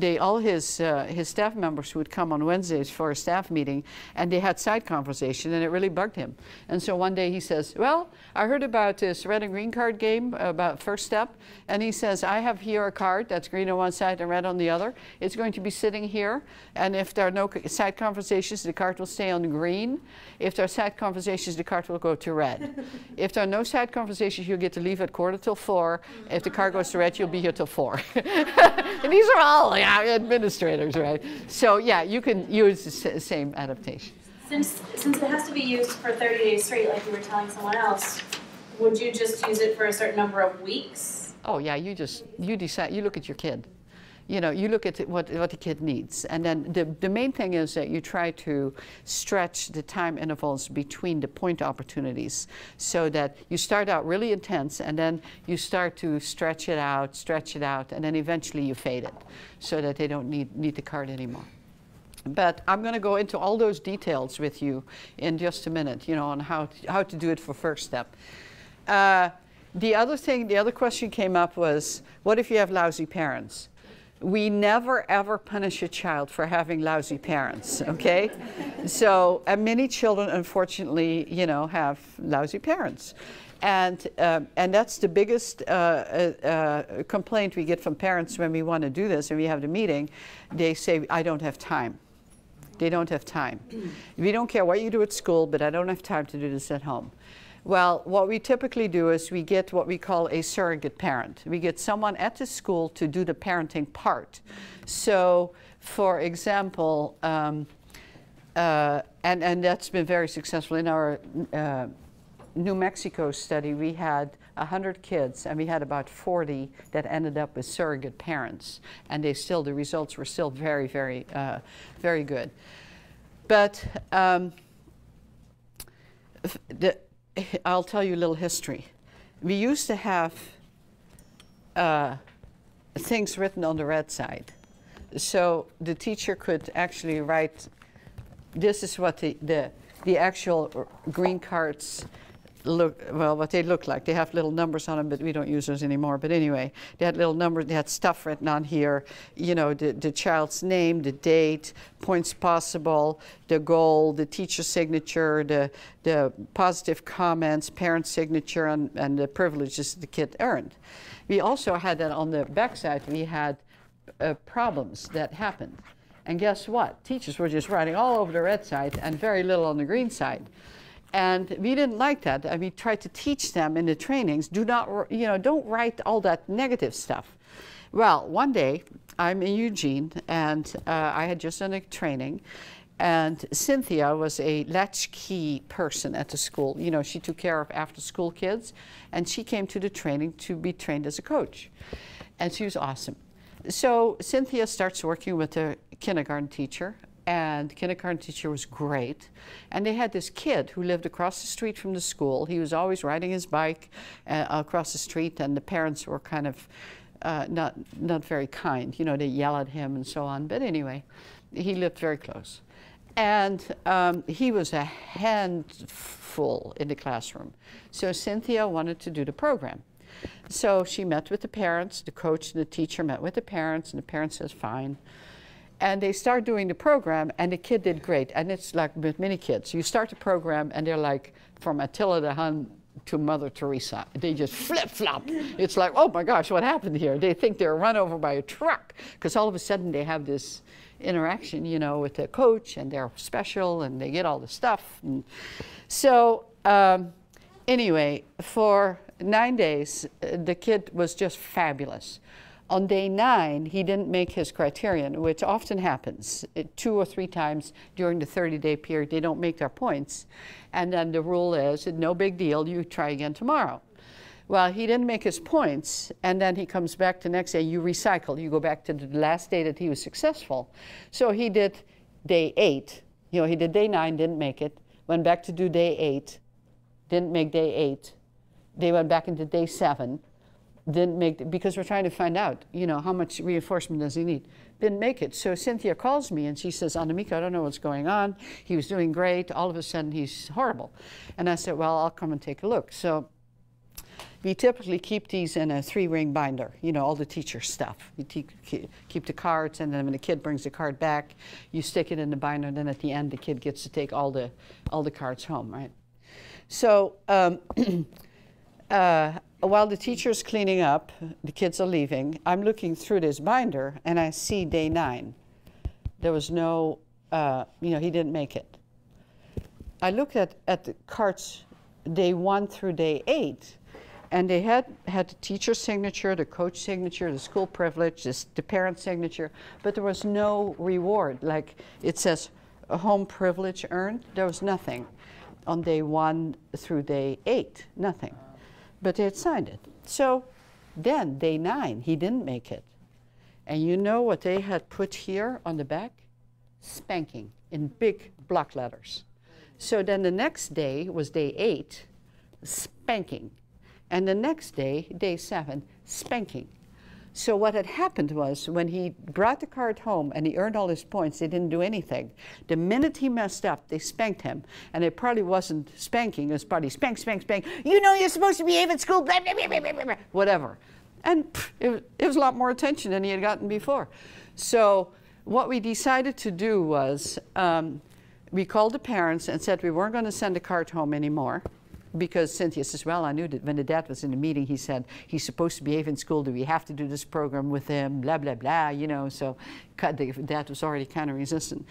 They, all his, uh, his staff members would come on Wednesdays for a staff meeting, and they had side conversation, and it really bugged him. And so one day he says, well, I heard about this red and green card game about first step, and he says, I have here a card that's green on one side and red on the other. It's going to be sitting here, and if there are no side conversations, the card will stay on green. If there are side conversations, the card will go to red. if there are no side conversations, you'll get to leave at quarter till four. If the card goes to red, you'll be here till four. and these are all yeah, administrators, right? So yeah, you can use the same adaptation. Since, since it has to be used for 30 days straight, like you were telling someone else, would you just use it for a certain number of weeks? Oh yeah, you just you decide. You look at your kid. You know, you look at what what the kid needs, and then the the main thing is that you try to stretch the time intervals between the point opportunities, so that you start out really intense, and then you start to stretch it out, stretch it out, and then eventually you fade it, so that they don't need need the card anymore. But I'm going to go into all those details with you in just a minute, you know, on how to, how to do it for first step. Uh, the other thing, the other question came up was, what if you have lousy parents? We never ever punish a child for having lousy parents, okay? so, and many children, unfortunately, you know, have lousy parents. And, um, and that's the biggest uh, uh, uh, complaint we get from parents when we want to do this and we have the meeting. They say, I don't have time. They don't have time. we don't care what you do at school, but I don't have time to do this at home. Well, what we typically do is we get what we call a surrogate parent. We get someone at the school to do the parenting part. So, for example, um, uh, and, and that's been very successful in our uh, New Mexico study. We had 100 kids, and we had about 40 that ended up with surrogate parents, and they still the results were still very, very, uh, very good. But um, the, I'll tell you a little history. We used to have uh, things written on the red side, so the teacher could actually write. This is what the the, the actual green cards look well what they look like. They have little numbers on them but we don't use those anymore. But anyway they had little numbers they had stuff written on here you know the, the child's name the date points possible the goal the teacher signature the the positive comments parent signature and, and the privileges the kid earned. We also had that on the backside we had uh, problems that happened. And guess what? Teachers were just writing all over the red side and very little on the green side and we didn't like that. And we tried to teach them in the trainings, do not, you know, don't write all that negative stuff. Well, one day I'm in Eugene and uh, I had just done a training and Cynthia was a latchkey person at the school. You know, she took care of after school kids and she came to the training to be trained as a coach. And she was awesome. So Cynthia starts working with a kindergarten teacher and the kindergarten teacher was great. And they had this kid who lived across the street from the school. He was always riding his bike uh, across the street, and the parents were kind of uh, not not very kind. You know, they yell at him and so on. But anyway, he lived very close, and um, he was a handful in the classroom. So Cynthia wanted to do the program. So she met with the parents. The coach and the teacher met with the parents, and the parents says, "Fine." And they start doing the program, and the kid did great. And it's like with many kids. You start the program, and they're like from Attila the Hun to Mother Teresa. They just flip flop. It's like, oh my gosh, what happened here? They think they're run over by a truck because all of a sudden they have this interaction, you know, with the coach, and they're special, and they get all the stuff. And so um, anyway, for nine days, uh, the kid was just fabulous. On day nine, he didn't make his criterion, which often happens uh, two or three times during the 30 day period. They don't make their points. And then the rule is no big deal, you try again tomorrow. Well, he didn't make his points, and then he comes back the next day. You recycle, you go back to the last day that he was successful. So he did day eight. You know, he did day nine, didn't make it, went back to do day eight, didn't make day eight. They went back into day seven, didn't make it because we're trying to find out, you know, how much reinforcement does he need? Didn't make it. So Cynthia calls me and she says, Annemieke, I don't know what's going on. He was doing great. All of a sudden, he's horrible. And I said, Well, I'll come and take a look. So we typically keep these in a three-ring binder, you know, all the teacher stuff. You keep the cards, and then when the kid brings the card back, you stick it in the binder, and then at the end, the kid gets to take all the, all the cards home, right? So um, uh, while the teacher's cleaning up, the kids are leaving, I'm looking through this binder and I see day nine. There was no, uh, you know, he didn't make it. I looked at, at the cards day one through day eight, and they had, had the teacher's signature, the coach signature, the school privilege, this, the parent signature, but there was no reward. Like it says, home privilege earned, there was nothing on day one through day eight, nothing but they had signed it. So then, day nine, he didn't make it. And you know what they had put here on the back? Spanking in big block letters. So then the next day was day eight, spanking. And the next day, day seven, spanking. So what had happened was when he brought the card home and he earned all his points, they didn't do anything. The minute he messed up, they spanked him. And it probably wasn't spanking, it was probably spank, spank, spank. You know you're supposed to behave at school, blah, blah, blah, blah, blah, whatever. And pff, it, it was a lot more attention than he had gotten before. So what we decided to do was um, we called the parents and said we weren't going to send the card home anymore because Cynthia says, well, I knew that when the dad was in the meeting, he said, he's supposed to behave in school. Do we have to do this program with him? Blah, blah, blah, you know. So the dad was already kind of resistant.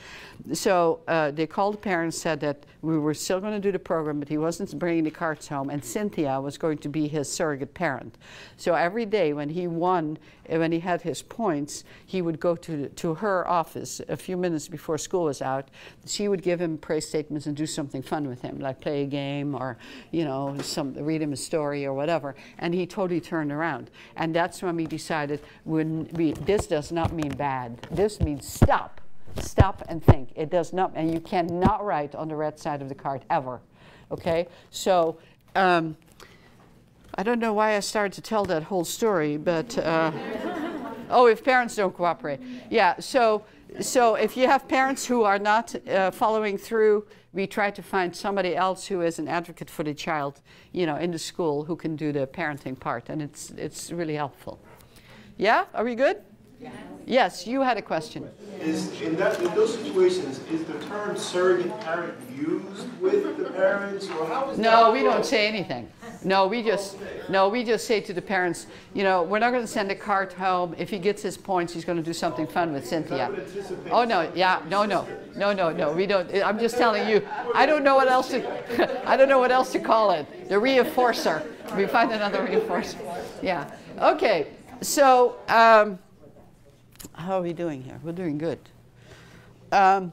So uh, they called the parents, said that we were still going to do the program, but he wasn't bringing the carts home, and Cynthia was going to be his surrogate parent. So every day when he won, uh, when he had his points, he would go to, to her office a few minutes before school was out. She would give him praise statements and do something fun with him, like play a game or, you know, some, read him a story or whatever. And he totally turned around. And that's when we decided when we, this does not mean bad this means stop. Stop and think. It does not, and you cannot write on the red side of the card ever. Okay? So, um, I don't know why I started to tell that whole story, but uh, oh, if parents don't cooperate. Yeah, so, so if you have parents who are not uh, following through, we try to find somebody else who is an advocate for the child, you know, in the school who can do the parenting part, and it's, it's really helpful. Yeah, are we good? Yes, you had a question. Is in that in those situations, is the term surrogate parent used with the parents, or how is No, we don't say anything. No, we just no, we just say to the parents, you know, we're not going to send a cart home. If he gets his points, he's going to do something fun with Cynthia. Oh no, yeah, no, no, no, no, no. We don't. I'm just telling you. I don't know what else to. I don't know what else to call it. The reinforcer. We find another reinforcer. Yeah. Okay. So. Um, how are we doing here? We're doing good. Um,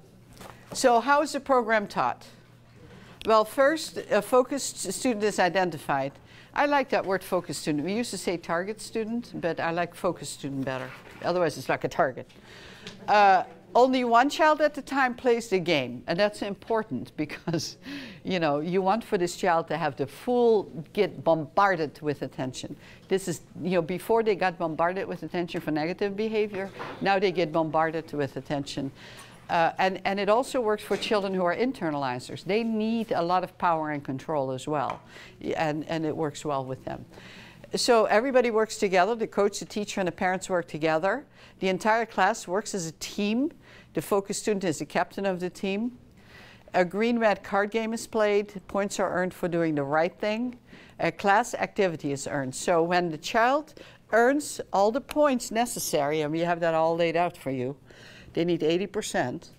so how is the program taught? Well, first, a focused student is identified. I like that word focused student. We used to say target student, but I like focused student better. Otherwise, it's like a target. Uh, only one child at a time plays the game, and that's important because, you know, you want for this child to have the full, get bombarded with attention. This is, you know, before they got bombarded with attention for negative behavior, now they get bombarded with attention. Uh, and, and it also works for children who are internalizers. They need a lot of power and control as well, and, and it works well with them. So everybody works together. The coach, the teacher, and the parents work together. The entire class works as a team. The focus student is the captain of the team. A green-red card game is played. Points are earned for doing the right thing. A class activity is earned. So when the child earns all the points necessary, and we have that all laid out for you, they need 80%,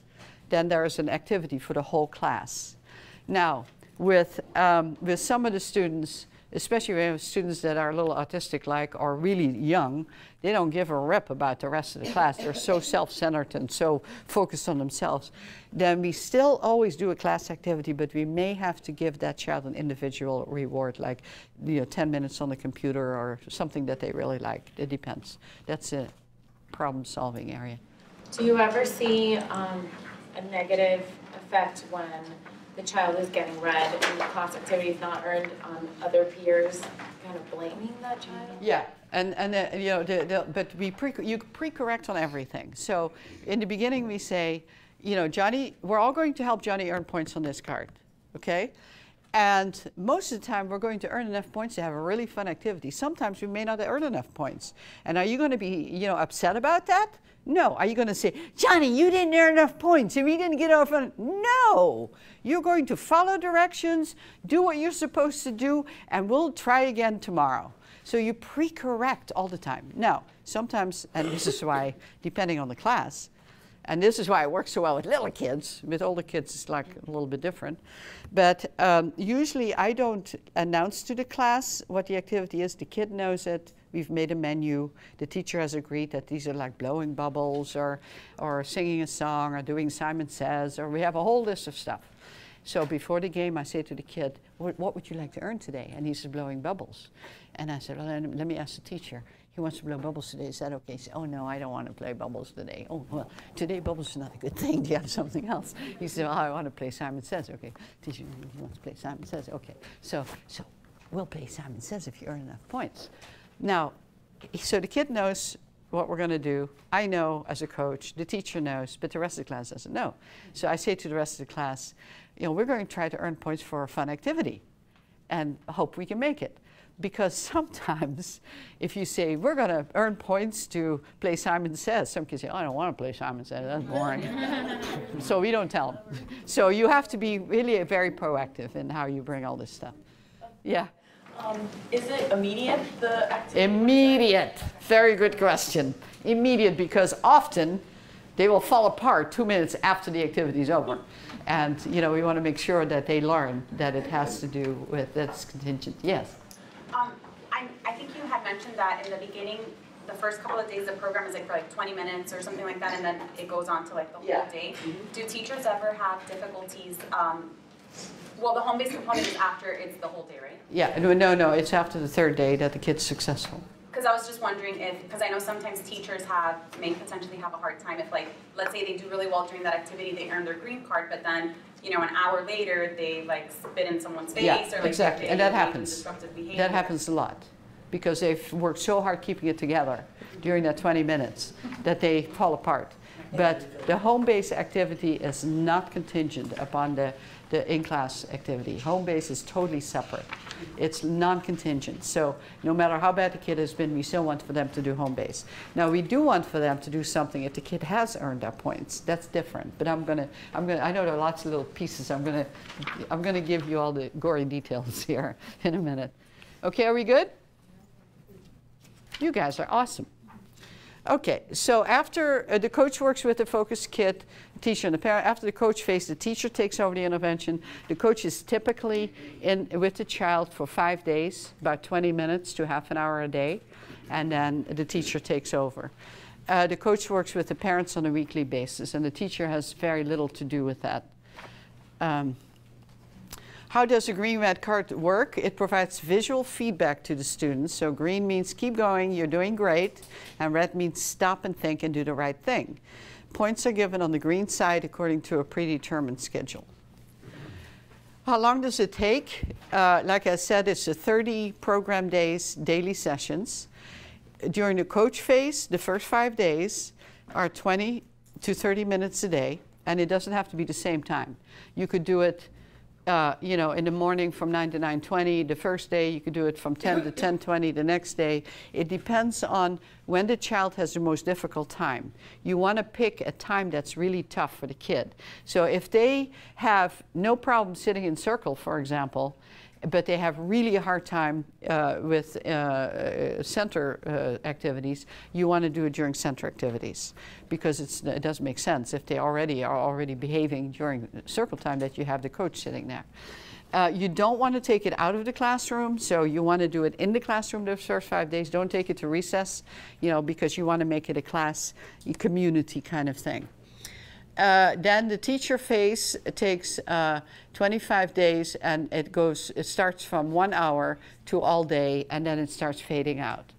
then there is an activity for the whole class. Now, with, um, with some of the students, especially when students that are a little autistic like or really young, they don't give a rip about the rest of the class. They're so self-centered and so focused on themselves. Then we still always do a class activity, but we may have to give that child an individual reward, like you know, 10 minutes on the computer or something that they really like. It depends. That's a problem-solving area. Do you ever see um, a negative effect when the child is getting read and the class activity is not earned on other peers, kind of blaming that child? Yeah, and, and uh, you know, the, the, but we pre, you pre-correct on everything. So in the beginning we say, you know, Johnny, we're all going to help Johnny earn points on this card, okay? And most of the time, we're going to earn enough points to have a really fun activity. Sometimes we may not earn enough points. And are you going to be, you know, upset about that? No. Are you going to say, Johnny, you didn't earn enough points and we didn't get off on No. You're going to follow directions, do what you're supposed to do, and we'll try again tomorrow. So you pre-correct all the time. Now, sometimes, and this is why, depending on the class, and this is why it works so well with little kids. With older kids, it's like a little bit different. But um, usually I don't announce to the class what the activity is. The kid knows it. We've made a menu. The teacher has agreed that these are like blowing bubbles or, or singing a song or doing Simon Says, or we have a whole list of stuff. So before the game, I say to the kid, what, would you like to earn today? And he says, blowing bubbles. And I said, well, let me ask the teacher. He wants to blow bubbles today. Is that okay? He said, oh, no, I don't want to play bubbles today. Oh, well, today bubbles is not a good thing. Do you have something else? He said, oh, I want to play Simon Says. Okay, teacher, he wants to play Simon Says. Okay, so, so we'll play Simon Says if you earn enough points. Now, so the kid knows what we're going to do. I know as a coach, the teacher knows, but the rest of the class doesn't know. So I say to the rest of the class, you know, we're going to try to earn points for a fun activity and hope we can make it. Because sometimes if you say, we're going to earn points to play Simon Says, some kids say, oh, I don't want to play Simon Says, that's boring. so we don't tell them. So you have to be really very proactive in how you bring all this stuff. Yeah. Um, is it immediate, the activity? Immediate. Very good question. Immediate because often they will fall apart two minutes after the activity is over. And you know, we want to make sure that they learn that it has to do with that's contingent. Yes. Um, I, I think you had mentioned that in the beginning, the first couple of days the program is like for like 20 minutes or something like that, and then it goes on to like the whole Yeah. day. Do teachers ever have difficulties? Um, well, the home-based component is after it's the whole day, right? Yeah. No, no, no. It's after the third day that the kid's successful. Because I was just wondering if, because I know sometimes teachers have, may potentially have a hard time if like, let's say they do really well during that activity, they earn their green card, but then, you know, an hour later, they like spit in someone's face yeah, or like. exactly. And that happens. That happens a lot because they've worked so hard keeping it together during that 20 minutes that they fall apart. But the home-based activity is not contingent upon the, the in-class activity. Home base is totally separate. It's non-contingent. So no matter how bad the kid has been, we still want for them to do home base. Now we do want for them to do something if the kid has earned their points. That's different. But I'm gonna, I'm gonna, I know there are lots of little pieces. I'm gonna, I'm gonna give you all the gory details here in a minute. Okay, are we good? You guys are awesome. Okay, so after uh, the coach works with the focus kit, teacher and the parent, after the coach phase, the teacher takes over the intervention. The coach is typically in with the child for five days, about 20 minutes to half an hour a day, and then the teacher takes over. Uh, the coach works with the parents on a weekly basis, and the teacher has very little to do with that. Um, how does a green red card work? It provides visual feedback to the students. So green means keep going, you're doing great, and red means stop and think and do the right thing. Points are given on the green side according to a predetermined schedule. How long does it take? Uh, like I said, it's a 30 program days, daily sessions. During the coach phase, the first five days are 20 to 30 minutes a day, and it doesn't have to be the same time. You could do it uh, you know, in the morning from 9 to 9.20 the first day, you could do it from 10 to 10.20 the next day. It depends on when the child has the most difficult time. You want to pick a time that's really tough for the kid. So if they have no problem sitting in circle, for example, but they have really a hard time uh, with uh, uh, center uh, activities, you want to do it during center activities because it doesn't make sense if they already are already behaving during circle time that you have the coach sitting there. Uh, you don't want to take it out of the classroom, so you want to do it in the classroom the first five days. Don't take it to recess, you know, because you want to make it a class community kind of thing. Uh, then the teacher phase takes uh, 25 days and it goes, it starts from one hour to all day and then it starts fading out.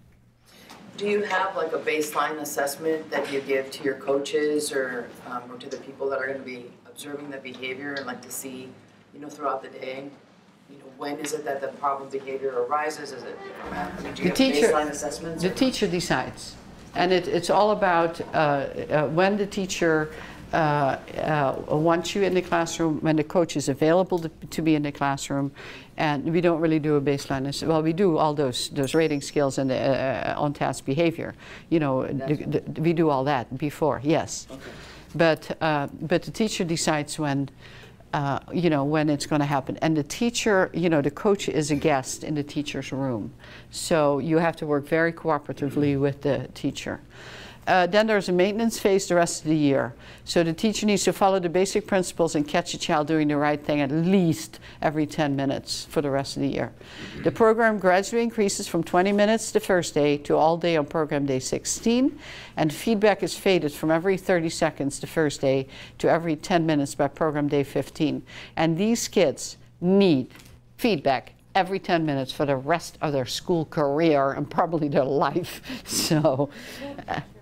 Do you have like a baseline assessment that you give to your coaches or, um, or to the people that are going to be observing the behavior and like to see, you know, throughout the day? You know, when is it that the problem behavior arises? Is it, I mean, do you the have teacher, baseline assessments? The teacher decides. And it, it's all about uh, uh, when the teacher uh, uh, wants you in the classroom, when the coach is available to, to, be in the classroom, and we don't really do a baseline. Well, we do all those those rating skills and the uh, on-task behavior. You know, the, the, we do all that before, yes. Okay. But uh, but the teacher decides when. Uh, you know when it's going to happen and the teacher you know the coach is a guest in the teacher's room so you have to work very cooperatively with the teacher uh, then there's a maintenance phase the rest of the year. So the teacher needs to follow the basic principles and catch a child doing the right thing at least every 10 minutes for the rest of the year. The program gradually increases from 20 minutes the first day to all day on program day 16, and feedback is faded from every 30 seconds the first day to every 10 minutes by program day 15. And these kids need feedback every 10 minutes for the rest of their school career and probably their life. So,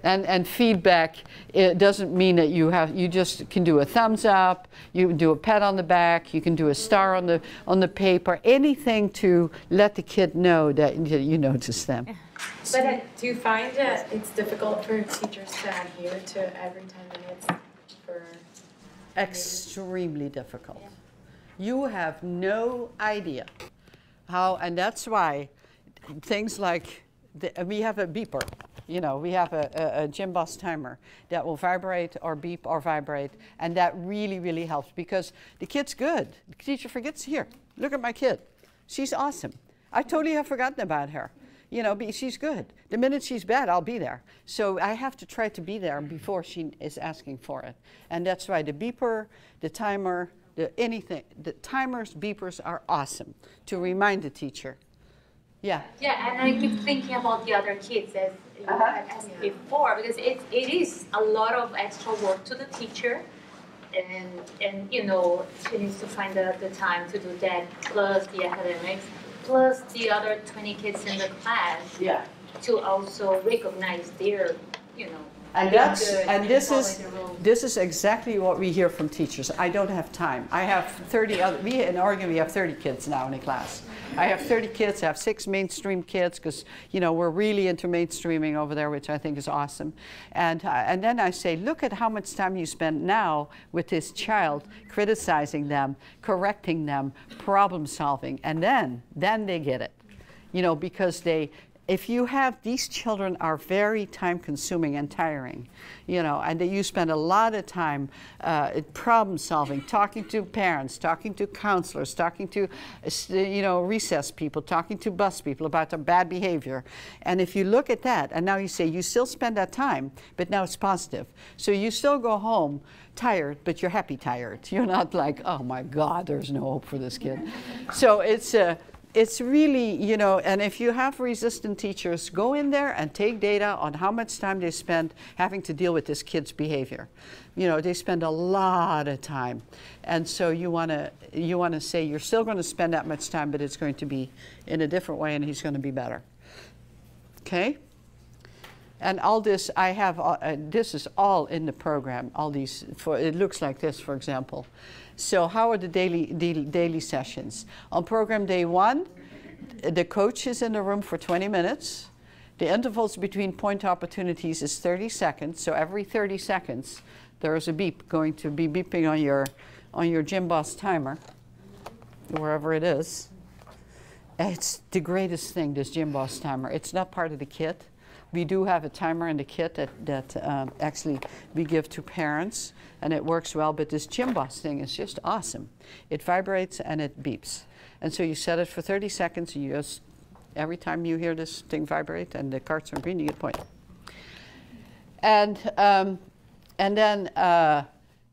and, and feedback, it doesn't mean that you have, you just can do a thumbs up, you can do a pat on the back, you can do a star on the, on the paper, anything to let the kid know that you notice them. But uh, do you find that it's difficult for teachers to adhere to every 10 minutes for? Extremely difficult. Yeah. You have no idea how, and that's why things like the, we have a beeper. You know, we have a, a, a Gymboss timer that will vibrate or beep or vibrate, and that really, really helps because the kid's good. The teacher forgets, here, look at my kid. She's awesome. I totally have forgotten about her. You know, she's good. The minute she's bad, I'll be there. So I have to try to be there before she is asking for it. And that's why the beeper, the timer, anything, the timers, beepers are awesome to remind the teacher. Yeah. Yeah, and I keep thinking about the other kids as you uh-huh. had asked before because it, it is a lot of extra work to the teacher and and you know she needs to find the, the time to do that plus the academics plus the other 20 kids in the class yeah to also recognize their you know and that's and this is this is exactly what we hear from teachers. I don't have time. I have 30 other. We in Oregon we have 30 kids now in a class. I have 30 kids. I have six mainstream kids because you know we're really into mainstreaming over there, which I think is awesome. And uh, and then I say, look at how much time you spend now with this child, criticizing them, correcting them, problem solving, and then then they get it you know, because they if you have these children are very time consuming and tiring you know and you spend a lot of time uh, problem solving talking to parents talking to counselors talking to you know recess people talking to bus people about their bad behavior. And if you look at that and now you say you still spend that time but now it's positive. So you still go home tired but you're happy tired. You're not like oh my god there's no hope for this kid. So it's uh, it's really, you know, and if you have resistant teachers, go in there and take data on how much time they spend having to deal with this kid's behavior. You know, they spend a lot of time. And so you want to you want to say you're still going to spend that much time, but it's going to be in a different way and he's going to be better. Okay? And all this, I have, uh, this is all in the program, all these, for, it looks like this, for example. So how are the daily, daily, daily sessions? On program day one, the coach is in the room for 20 minutes. The intervals between point opportunities is 30 seconds. So every 30 seconds, there is a beep going to be beeping on your, on your Gymboss timer. wherever it is. It's the greatest thing, this Gymboss timer. It's not part of the kit. We do have a timer in the kit that, that um, actually we give to parents, and it works well, but this Gymboss thing is just awesome. It vibrates and it beeps. And so you set it for 30 seconds, and you just, every time you hear this thing vibrate and the cards are green, you get point. And, um, and then uh,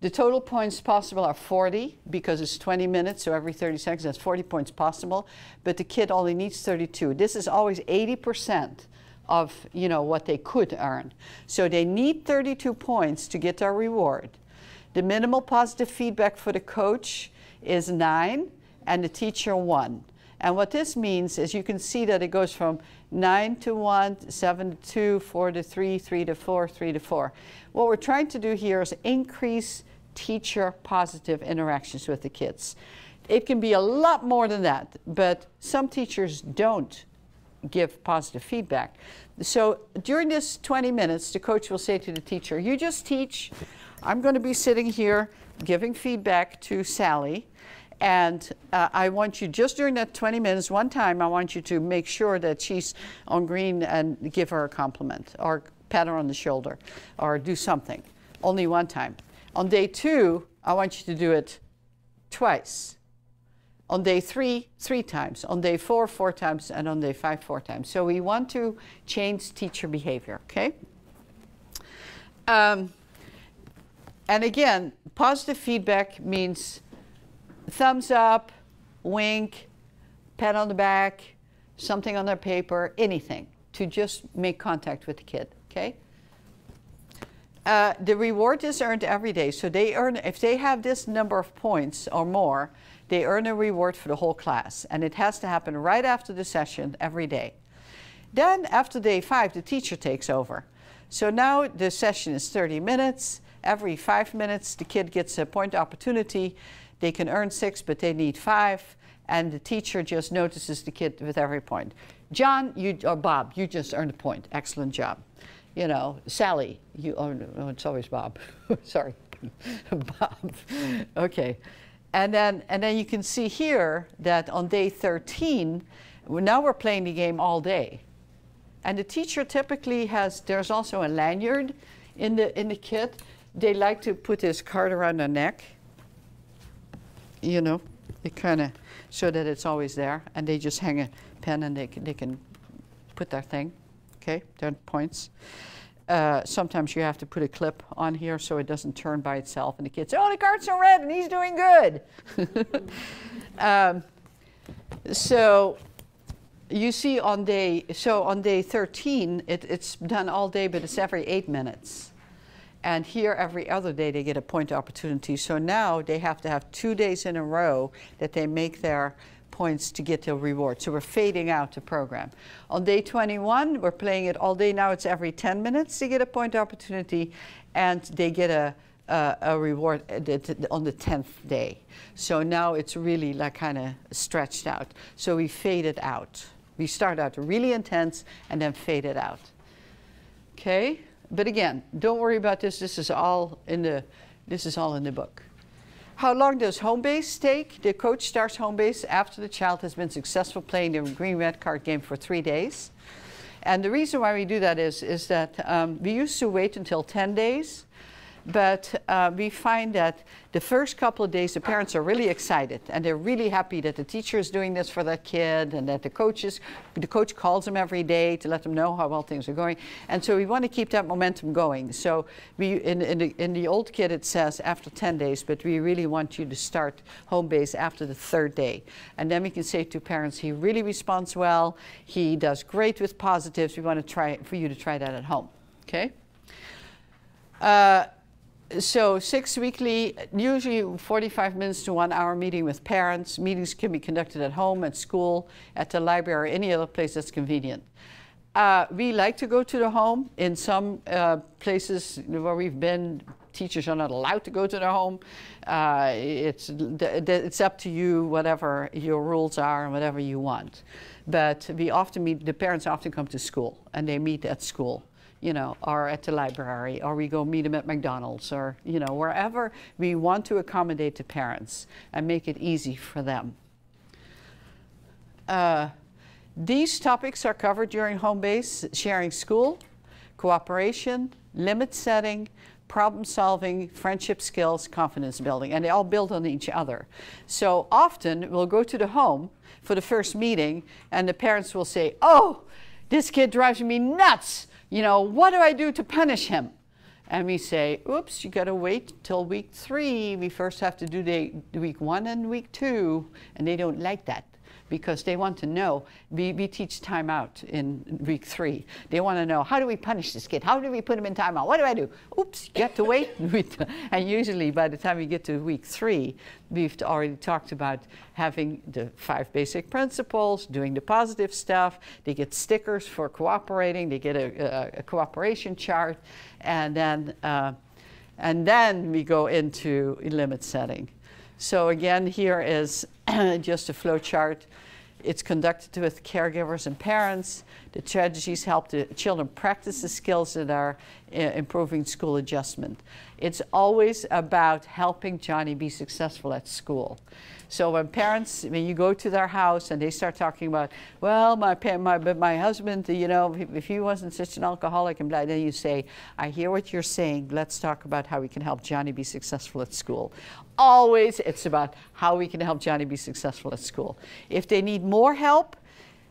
the total points possible are 40 because it's 20 minutes, so every 30 seconds that's 40 points possible. But the kid only needs 32. This is always 80% of you know what they could earn. So they need 32 points to get their reward. The minimal positive feedback for the coach is nine, and the teacher one. And what this means is you can see that it goes from 9 to 1, 7 to 2, 4 to 3, 3 to 4, 3 to 4. What we're trying to do here is increase teacher positive interactions with the kids. It can be a lot more than that, but some teachers don't give positive feedback. So during this 20 minutes, the coach will say to the teacher, you just teach. I'm going to be sitting here giving feedback to Sally. And uh, I want you, just during that 20 minutes, one time, I want you to make sure that she's on green and give her a compliment or pat her on the shoulder or do something. Only one time. On day two, I want you to do it twice. On day three, three times. On day four, four times. And on day five, four times. So we want to change teacher behavior, okay? Um, and again, positive feedback means thumbs up, wink, pat on the back, something on their paper, anything to just make contact with the kid, okay? Uh, the reward is earned every day. So they earn, if they have this number of points or more, they earn a reward for the whole class. And it has to happen right after the session every day. Then after day five, the teacher takes over. So now the session is 30 minutes. Every five minutes, the kid gets a point opportunity. They can earn six, but they need five. And the teacher just notices the kid with every point. John, you, or Bob, you just earned a point. Excellent job. You know, Sally, you, oh, no, oh, it's always Bob. Sorry, Bob. Okay. And then, and then you can see here that on day 13, now we're playing the game all day. And the teacher typically has, there's also a lanyard in the, in the kit. They like to put this card around their neck. You know, it kind of, so that it's always there. And they just hang a pen and they can, they can put their thing, okay, their points. Uh, sometimes you have to put a clip on here so it doesn't turn by itself and the kids say, oh, the card's are red and he's doing good. um, so you see on day, so on day 13, it, it's done all day, but it's every eight minutes. And here, every other day, they get a point opportunity. So now they have to have two days in a row that they make their points to get the reward. So we're fading out the program. On day 21, we're playing it all day. Now it's every 10 minutes they get a point opportunity and they get a, a, a reward on the 10th day. So now it's really like kind of stretched out. So we fade it out. We start out really intense and then fade it out. Okay? But again, don't worry about this. This is all in the, this is all in the book. How long does home base take? The coach starts home base after the child has been successful playing the green red card game for three days. And the reason why we do that is, is that um, we used to wait until 10 days but uh, we find that the first couple of days, the parents are really excited and they're really happy that the teacher is doing this for their kid and that the coaches, the coach calls them every day to let them know how well things are going. And so we want to keep that momentum going. So we, in, in, the, in the old kit, it says after 10 days, but we really want you to start home base after the third day. And then we can say to parents, he really responds well. He does great with positives. We want to try for you to try that at home. Okay? Uh, so six weekly, usually 45 minutes to one hour meeting with parents. Meetings can be conducted at home, at school, at the library, or any other place that's convenient. Uh, we like to go to the home. In some uh, places where we've been, teachers are not allowed to go to their home. Uh, it's, it's up to you, whatever your rules are and whatever you want. But we often meet, the parents often come to school and they meet at school you know, or at the library, or we go meet them at McDonald's, or, you know, wherever we want to accommodate the parents and make it easy for them. uh, these topics are covered during home base, sharing school, cooperation, limit setting, problem solving, friendship skills, confidence building, and they all build on each other. So often we'll go to the home for the first meeting and the parents will say, oh, this kid drives me nuts. You know, what do I do to punish him? And we say, oops, you gotta wait till week three. We first have to do the week one and week two. And they don't like that because they want to know. We, we teach timeout in week three. They want to know how do we punish this kid? How do we put him in timeout? What do I do? Oops, you have to wait. and usually by the time we get to week three, we've already talked about having the five basic principles, doing the positive stuff. They get stickers for cooperating. They get a, a, a cooperation chart, and then uh, and then we go into limit setting. So again, here is just a flow chart. It's conducted with caregivers and parents. The strategies help the children practice the skills that are uh, improving school adjustment. It's always about helping Johnny be successful at school. So when parents, when you go to their house and they start talking about, well, my my my husband, you know, if, he wasn't such an alcoholic and blah, then you say, I hear what you're saying. Let's talk about how we can help Johnny be successful at school. Always, it's about how we can help Johnny be successful at school. If they need more help,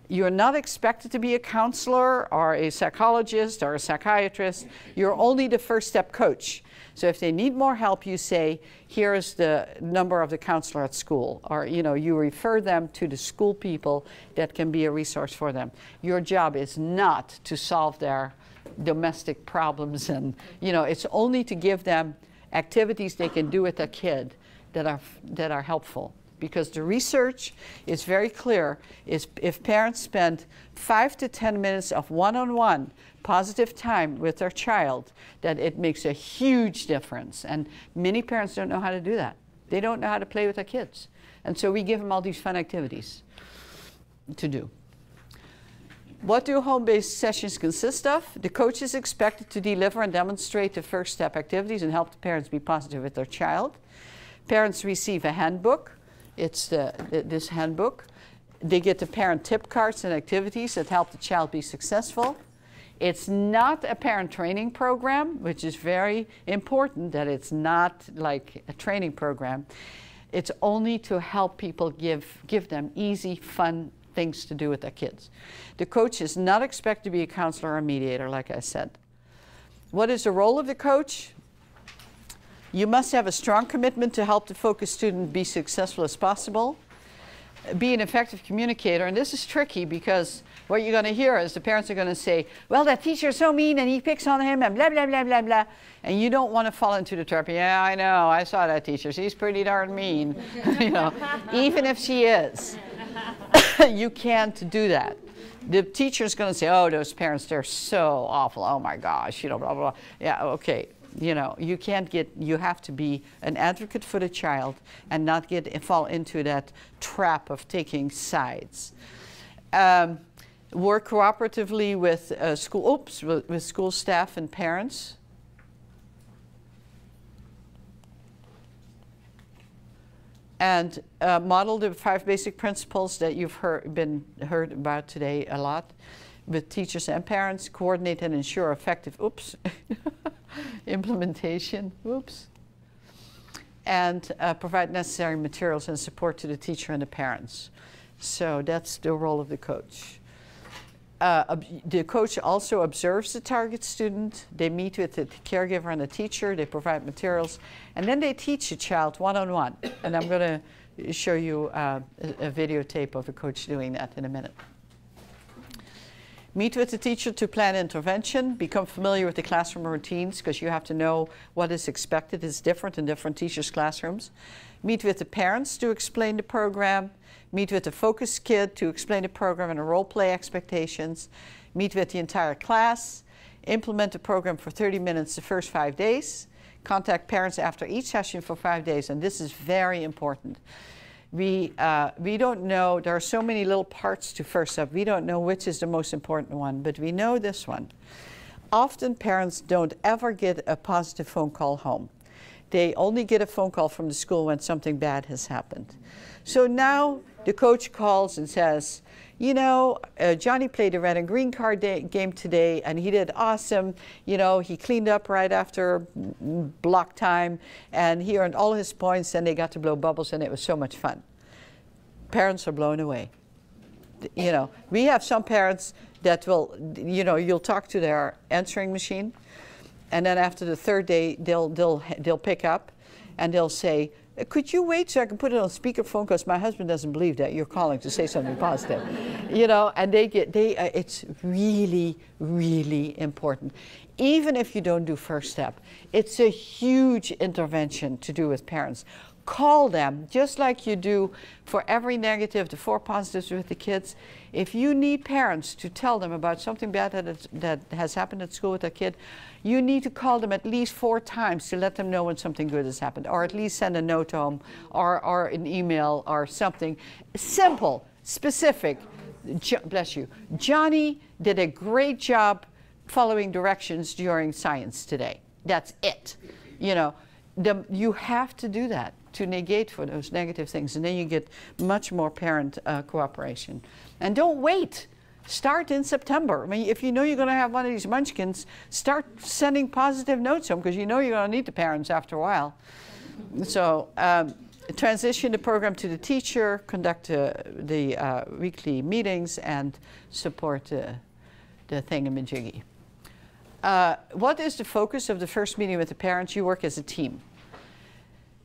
you're not expected to be a counselor or a psychologist or a psychiatrist. You're only the first step coach. So if they need more help, you say, here's the number of the counselor at school. Or, you know, you refer them to the school people that can be a resource for them. Your job is not to solve their domestic problems and, you know, it's only to give them activities they can do with a kid that are, that are helpful because the research is very clear is if parents spend five to 10 minutes of one-on-one positive time with their child, that it makes a huge difference. And many parents don't know how to do that. They don't know how to play with their kids. And so we give them all these fun activities to do. What do home-based sessions consist of? The coach is expected to deliver and demonstrate the first step activities and help the parents be positive with their child. Parents receive a handbook it's the, this handbook. They get the parent tip cards and activities that help the child be successful. It's not a parent training program, which is very important that it's not like a training program. It's only to help people give, give them easy, fun things to do with their kids. The coach is not expected to be a counselor or a mediator, like I said. What is the role of the coach? You must have a strong commitment to help the focus student be successful as possible. Be an effective communicator, and this is tricky because what you're going to hear is the parents are going to say, well, that teacher's so mean and he picks on him and blah, blah, blah, blah, blah. And you don't want to fall into the trap. Yeah, I know, I saw that teacher. She's pretty darn mean. you know, even if she is, you can't do that the teacher's going to say, oh, those parents, they're so awful. Oh my gosh, you know, blah, blah, blah. Yeah, okay you know, you can't get, you have to be an advocate for the child and not get fall into that trap of taking sides. Um, work cooperatively with uh, school, oops, with, with school staff and parents. and uh, model the five basic principles that you've heard, been heard about today a lot with teachers and parents, coordinate and ensure effective, oops, implementation, whoops, and uh, provide necessary materials and support to the teacher and the parents. So that's the role of the coach. Uh, the coach also observes the target student. They meet with the caregiver and the teacher. They provide materials. And then they teach the child one-on-one. -on -one. And I'm going to show you uh, a, a videotape of a coach doing that in a minute. Meet with the teacher to plan intervention. Become familiar with the classroom routines because you have to know what is expected. It's different in different teachers' classrooms. Meet with the parents to explain the program. Meet with the focus kid to explain the program and the role play expectations. Meet with the entire class. Implement the program for 30 minutes the first five days. Contact parents after each session for five days, and this is very important we, uh, we don't know, there are so many little parts to First Step, we don't know which is the most important one, but we know this one. Often parents don't ever get a positive phone call home. They only get a phone call from the school when something bad has happened. So now the coach calls and says, you know, uh, Johnny played a red and green card day, game today and he did awesome. You know, he cleaned up right after block time and he earned all his points and they got to blow bubbles and it was so much fun. Parents are blown away. You know, we have some parents that will, you know, you'll talk to their answering machine and then after the third day, they'll, they'll, they'll pick up and they'll say, could you wait so I can put it on speakerphone because my husband doesn't believe that you're calling to say something positive, you know? And they get they uh, it's really really important. Even if you don't do first step, it's a huge intervention to do with parents. Call them just like you do for every negative, the four positives with the kids. If you need parents to tell them about something bad that, that has happened at school with a kid, you need to call them at least four times to let them know when something good has happened, or at least send a note home, or, or an email, or something simple, specific. Jo bless you. Johnny did a great job following directions during science today. That's it. You know, the, you have to do that to negate for those negative things, and then you get much more parent uh, cooperation. And don't wait. Start in September. I mean, if you know you're going to have one of these munchkins, start sending positive notes home because you know you're going to need the parents after a while. So, um, transition the program to the teacher, conduct uh, the uh, weekly meetings, and support uh, the thingamajiggy. Uh, what is the focus of the first meeting with the parents? You work as a team.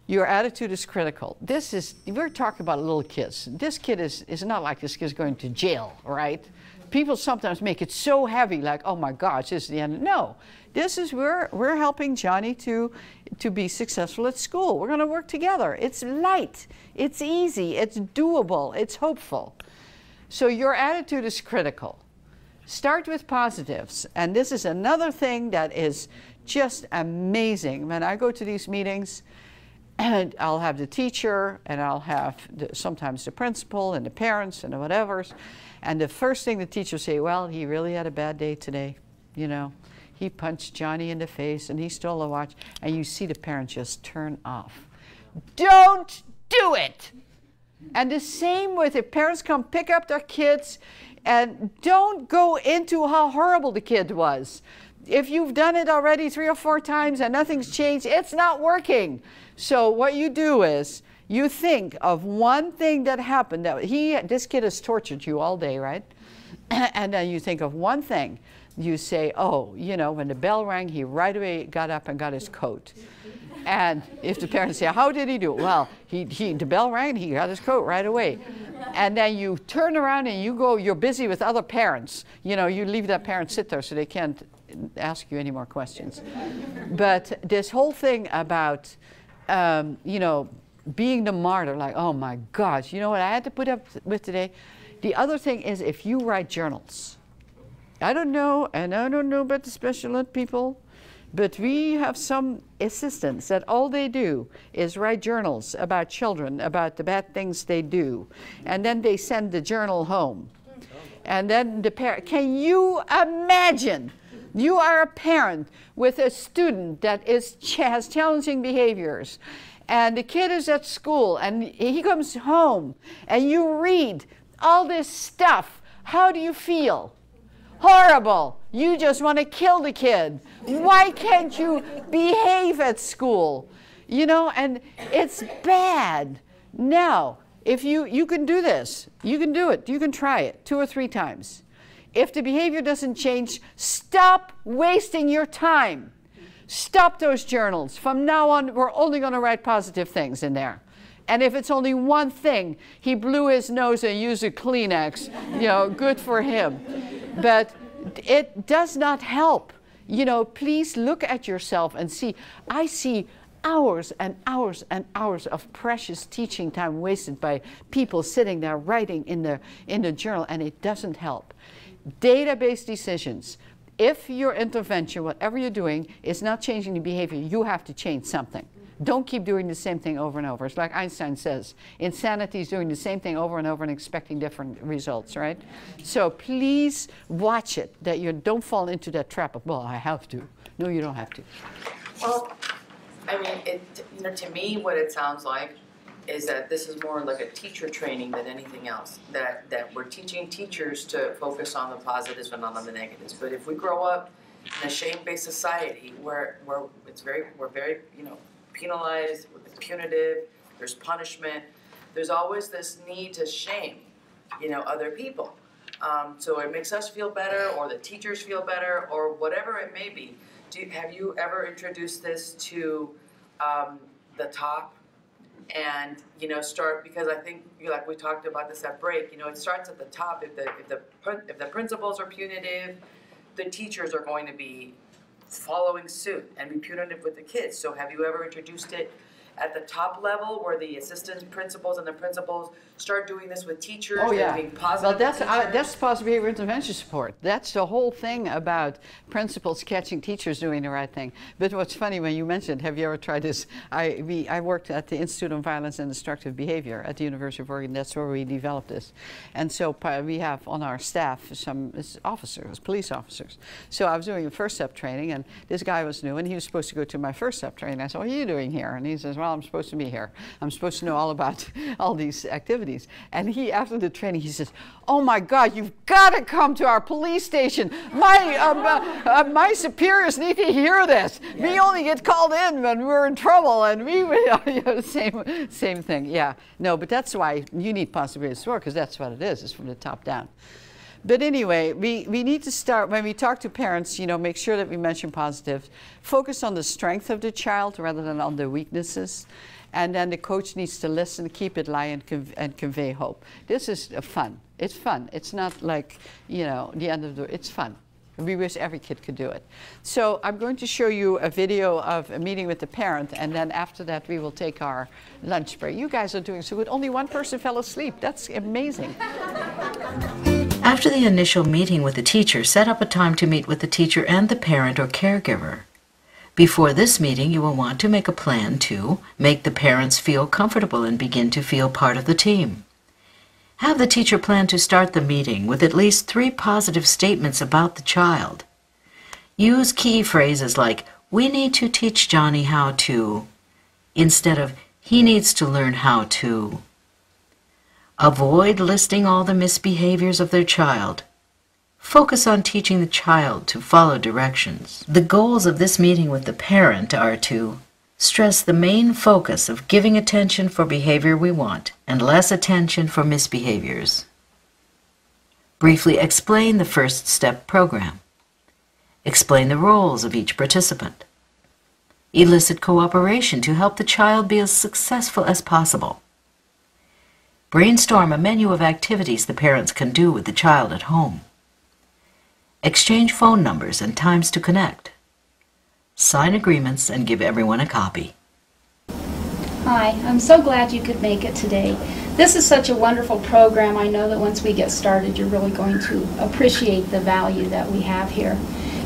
Your attitude is critical. This is, we're talking about little kids. This kid is, is not like this kid's going to jail, right? People sometimes make it so heavy, like, oh my gosh, this is the end. No, this is, we're, we're helping Johnny to, to be successful at school. We're going to work together. It's light, it's easy, it's doable, it's hopeful. So your attitude is critical. Start with positives. And this is another thing that is just amazing. When I go to these meetings, and I'll have the teacher and I'll have the, sometimes the principal and the parents and the whatevers. And the first thing the teacher say, well, he really had a bad day today. You know, he punched Johnny in the face and he stole a watch. And you see the parents just turn off. Don't do it. And the same with if parents come pick up their kids and don't go into how horrible the kid was. If you've done it already three or four times and nothing's changed, it's not working. So what you do is you think of one thing that happened that he this kid has tortured you all day, right? and then you think of one thing. You say, "Oh, you know, when the bell rang, he right away got up and got his coat." And if the parents say, "How did he do?" Well, he, he the bell rang, he got his coat right away. And then you turn around and you go. You're busy with other parents. You know, you leave that parent sit there so they can't ask you any more questions. but this whole thing about um, you know, being the martyr, like, oh my gosh, you know what I had to put up with today? The other thing is if you write journals, I don't know, and I don't know about the special ed people, but we have some assistants that all they do is write journals about children, about the bad things they do, and then they send the journal home. And then the parent, can you imagine you are a parent with a student that is, has challenging behaviors, and the kid is at school, and he comes home, and you read all this stuff. How do you feel? Horrible. You just want to kill the kid. Why can't you behave at school? You know, and it's bad. Now, if you, you can do this, you can do it, you can try it two or three times. If the behavior doesn't change, stop wasting your time. Stop those journals. From now on, we're only going to write positive things in there. And if it's only one thing, he blew his nose and used a Kleenex, you know, good for him. But it does not help. You know, please look at yourself and see. I see hours and hours and hours of precious teaching time wasted by people sitting there writing in the, in the journal, and it doesn't help data-based decisions. If your intervention, whatever you're doing, is not changing the behavior, you have to change something. Don't keep doing the same thing over and over. It's like Einstein says, insanity is doing the same thing over and over and expecting different results, right? So please watch it, that you don't fall into that trap of, well, I have to. No, you don't have to. Well, I mean, it, you know, to me, what it sounds like is that this is more like a teacher training than anything else. That, that we're teaching teachers to focus on the positives and not on the negatives. But if we grow up in a shame-based society where, where it's very, we're very, you know, penalized, it's punitive, there's punishment, there's always this need to shame, you know, other people. Um, so it makes us feel better, or the teachers feel better, or whatever it may be. Do, you- have you ever introduced this to, um, the top? And, you know, start, because I think, like we talked about this at break, you know, it starts at the top. If the, if the, if the principals are punitive, the teachers are going to be following suit and be punitive with the kids. So have you ever introduced it at the top level where the assistant principals and the principals start doing this with teachers Oh, and yeah. being positive Well, that's, uh, that's positive behavior intervention support. That's the whole thing about principals catching teachers doing the right thing. But what's funny when you mentioned, have you ever tried this? I, we, I worked at the Institute on Violence and Destructive Behavior at the University of Oregon. That's where we developed this. And so we have on our staff some officers, police officers. So I was doing a first step training, and this guy was new, and he was supposed to go to my first step training. I said, What are you doing here? And he says, Well, I'm supposed to be here. I'm supposed to know all about all these activities. And he, after the training, he says, Oh my God, you've got to come to our police station. My, um, uh, uh, my superiors need to hear this. We only get called in when we're in trouble, and we, you know, same, same thing. Yeah, no, but that's why you need possibility support, because that's what it is, it's from the top down. But anyway, we, we need to start, when we talk to parents, you know, make sure that we mention positive. Focus on the strength of the child rather than on the weaknesses. And then the coach needs to listen, keep it light, and, conv- and convey hope. This is fun. It's fun. It's not like, you know, the end of the, it's fun. We wish every kid could do it. So I'm going to show you a video of a meeting with the parent, and then after that we will take our lunch break. You guys are doing so good. Only one person fell asleep. That's amazing. After the initial meeting with the teacher, set up a time to meet with the teacher and the parent or caregiver. Before this meeting, you will want to make a plan to make the parents feel comfortable and begin to feel part of the team. Have the teacher plan to start the meeting with at least three positive statements about the child. Use key phrases like, We need to teach Johnny how to, instead of, He needs to learn how to. Avoid listing all the misbehaviors of their child. Focus on teaching the child to follow directions. The goals of this meeting with the parent are to stress the main focus of giving attention for behavior we want and less attention for misbehaviors. Briefly explain the first step program. Explain the roles of each participant. Elicit cooperation to help the child be as successful as possible. Brainstorm a menu of activities the parents can do with the child at home. Exchange phone numbers and times to connect. Sign agreements and give everyone a copy. Hi, I'm so glad you could make it today. This is such a wonderful program. I know that once we get started, you're really going to appreciate the value that we have here.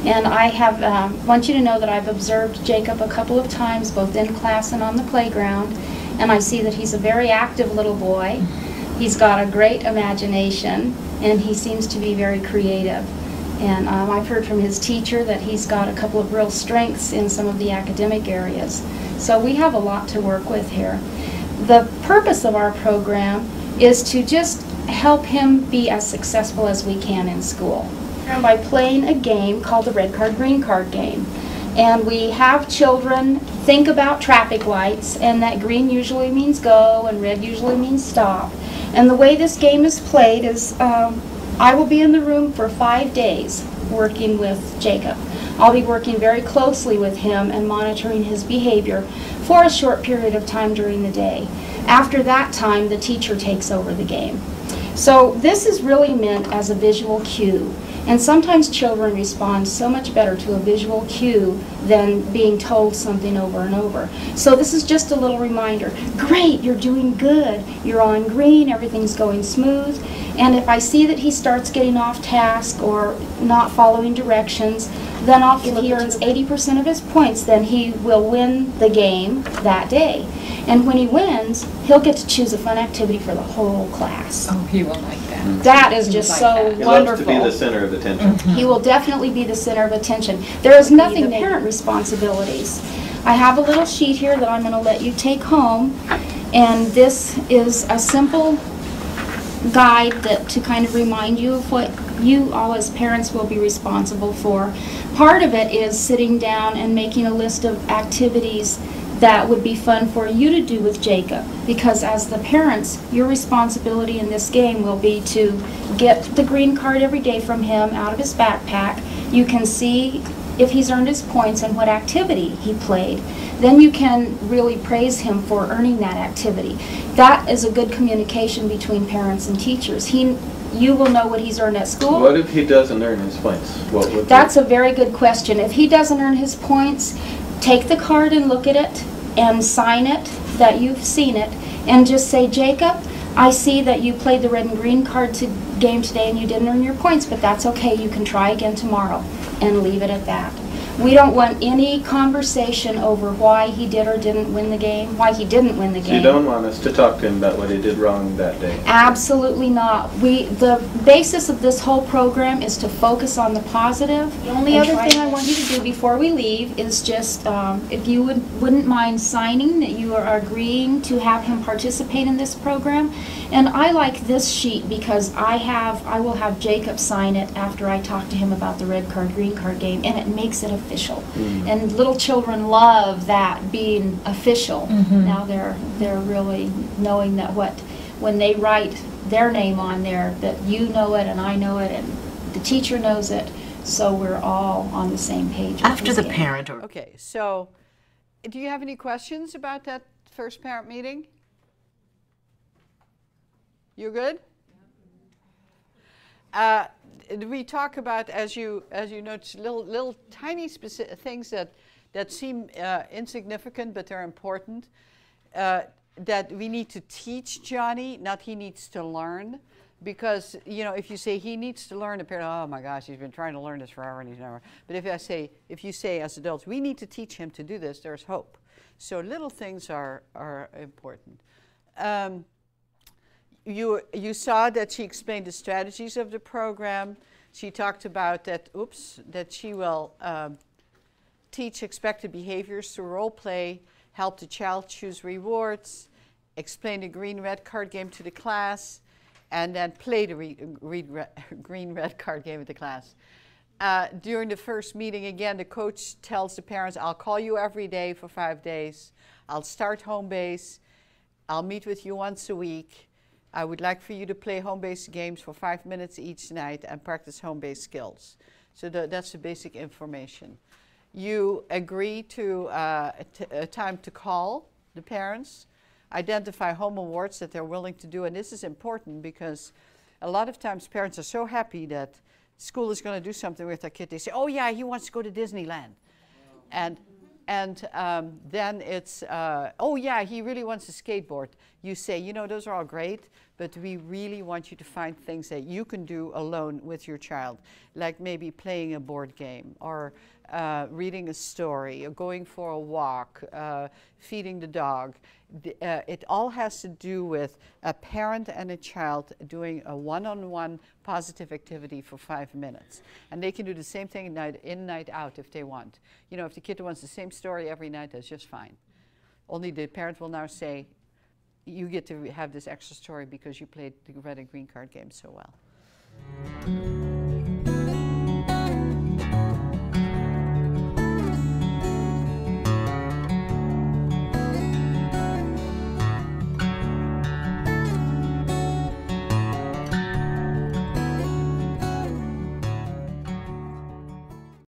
And I have um, want you to know that I've observed Jacob a couple of times, both in class and on the playground, and I see that he's a very active little boy. He's got a great imagination, and he seems to be very creative. And um, I've heard from his teacher that he's got a couple of real strengths in some of the academic areas. So we have a lot to work with here. The purpose of our program is to just help him be as successful as we can in school. And by playing a game called the red card, green card game. And we have children think about traffic lights, and that green usually means go, and red usually means stop. And the way this game is played is um, I will be in the room for five days working with Jacob. I'll be working very closely with him and monitoring his behavior for a short period of time during the day. After that time, the teacher takes over the game. So this is really meant as a visual cue. And sometimes children respond so much better to a visual cue than being told something over and over. So this is just a little reminder. Great, you're doing good. You're on green, everything's going smooth. And if I see that he starts getting off task or not following directions, then I'll, if he earns 80% of his points, then he will win the game that day. And when he wins, he'll get to choose a fun activity for the whole class. Oh, he will like that. Mm. That is just Like so that. He wonderful. loves to be the center of attention. Mm-hmm. He will definitely be the center of attention. There is nothing parent responsibilities. I have a little sheet here that I'm going to let you take home, and this is a simple guide that to kind of remind you of what you all as parents will be responsible for. Part of it is sitting down and making a list of activities that would be fun for you to do with Jacob because as the parents your responsibility in this game will be to get the green card every day from him out of his backpack you can see if he's earned his points and what activity he played then you can really praise him for earning that activity that is a good communication between parents and teachers he you will know what he's earned at school What if he doesn't earn his points? What would that's a very good question. If he doesn't earn his points, take the card and look at it and sign it that you've seen it and just say, Jacob, I see that you played the red and green card to game today and you didn't earn your points, but that's okay. You can try again tomorrow and leave it at that. We don't want any conversation over why he did or didn't win the game, why he didn't win the So game. you don't want us to talk to him about what he did wrong that day? Absolutely not. We, the basis of this whole program is to focus on the positive. The only And other thing I want you to do before we leave is just, um, if you would, wouldn't mind signing that you are agreeing to have him participate in this program. And I like this sheet because I have, I will have Jacob sign it after I talk to him about the red card, green card game, and it makes it official. Mm. And little children love that being official. Mhm. Now they're, they're really knowing that what, when they write their name on there, that you know it and I know it and the teacher knows it, so we're all on the same page. After the game. parent or Okay, so do you have any questions about that first parent meeting? You good? Uh, we talk about, as you as you notice, little little tiny specific things that that seem uh, insignificant but they're important. Uh, that we need to teach Johnny, not he needs to learn. Because you know, if you say he needs to learn, the parent, oh my gosh, he's been trying to learn this forever and he's never. But if I say, if you say as adults, we need to teach him to do this, there's hope. So little things are are important. Um, you, you saw that she explained the strategies of the program. She talked about that, oops, that she will um, teach expected behaviors through role play, help the child choose rewards, explain the green red card game to the class, and then play the re- re- green red card game with the class. Uh, during the first meeting, again, the coach tells the parents, I'll call you every day for five days. I'll start home base. I'll meet with you once a week. I would like for you to play home-based games for five minutes each night and practice home-based skills. So tha- that's the basic information. You agree to uh, a, a time to call the parents, identify home awards that they're willing to do, and this is important because a lot of times parents are so happy that school is going to do something with their kid. They say, "Oh yeah, he wants to go to Disneyland," and and um, then it's, uh, oh yeah, he really wants a skateboard. You say, you know, those are all great, but we really want you to find things that you can do alone with your child, like maybe playing a board game or uh, reading a story or going for a walk, uh, feeding the dog. Uh, it all has to do with a parent and a child doing a one-on-one positive activity for five minutes. And they can do the same thing night in, night out if they want. You know, if the kid wants the same story every night, that's just fine. Only the parent will now say, you get to have this extra story because you played the red and green card game so well.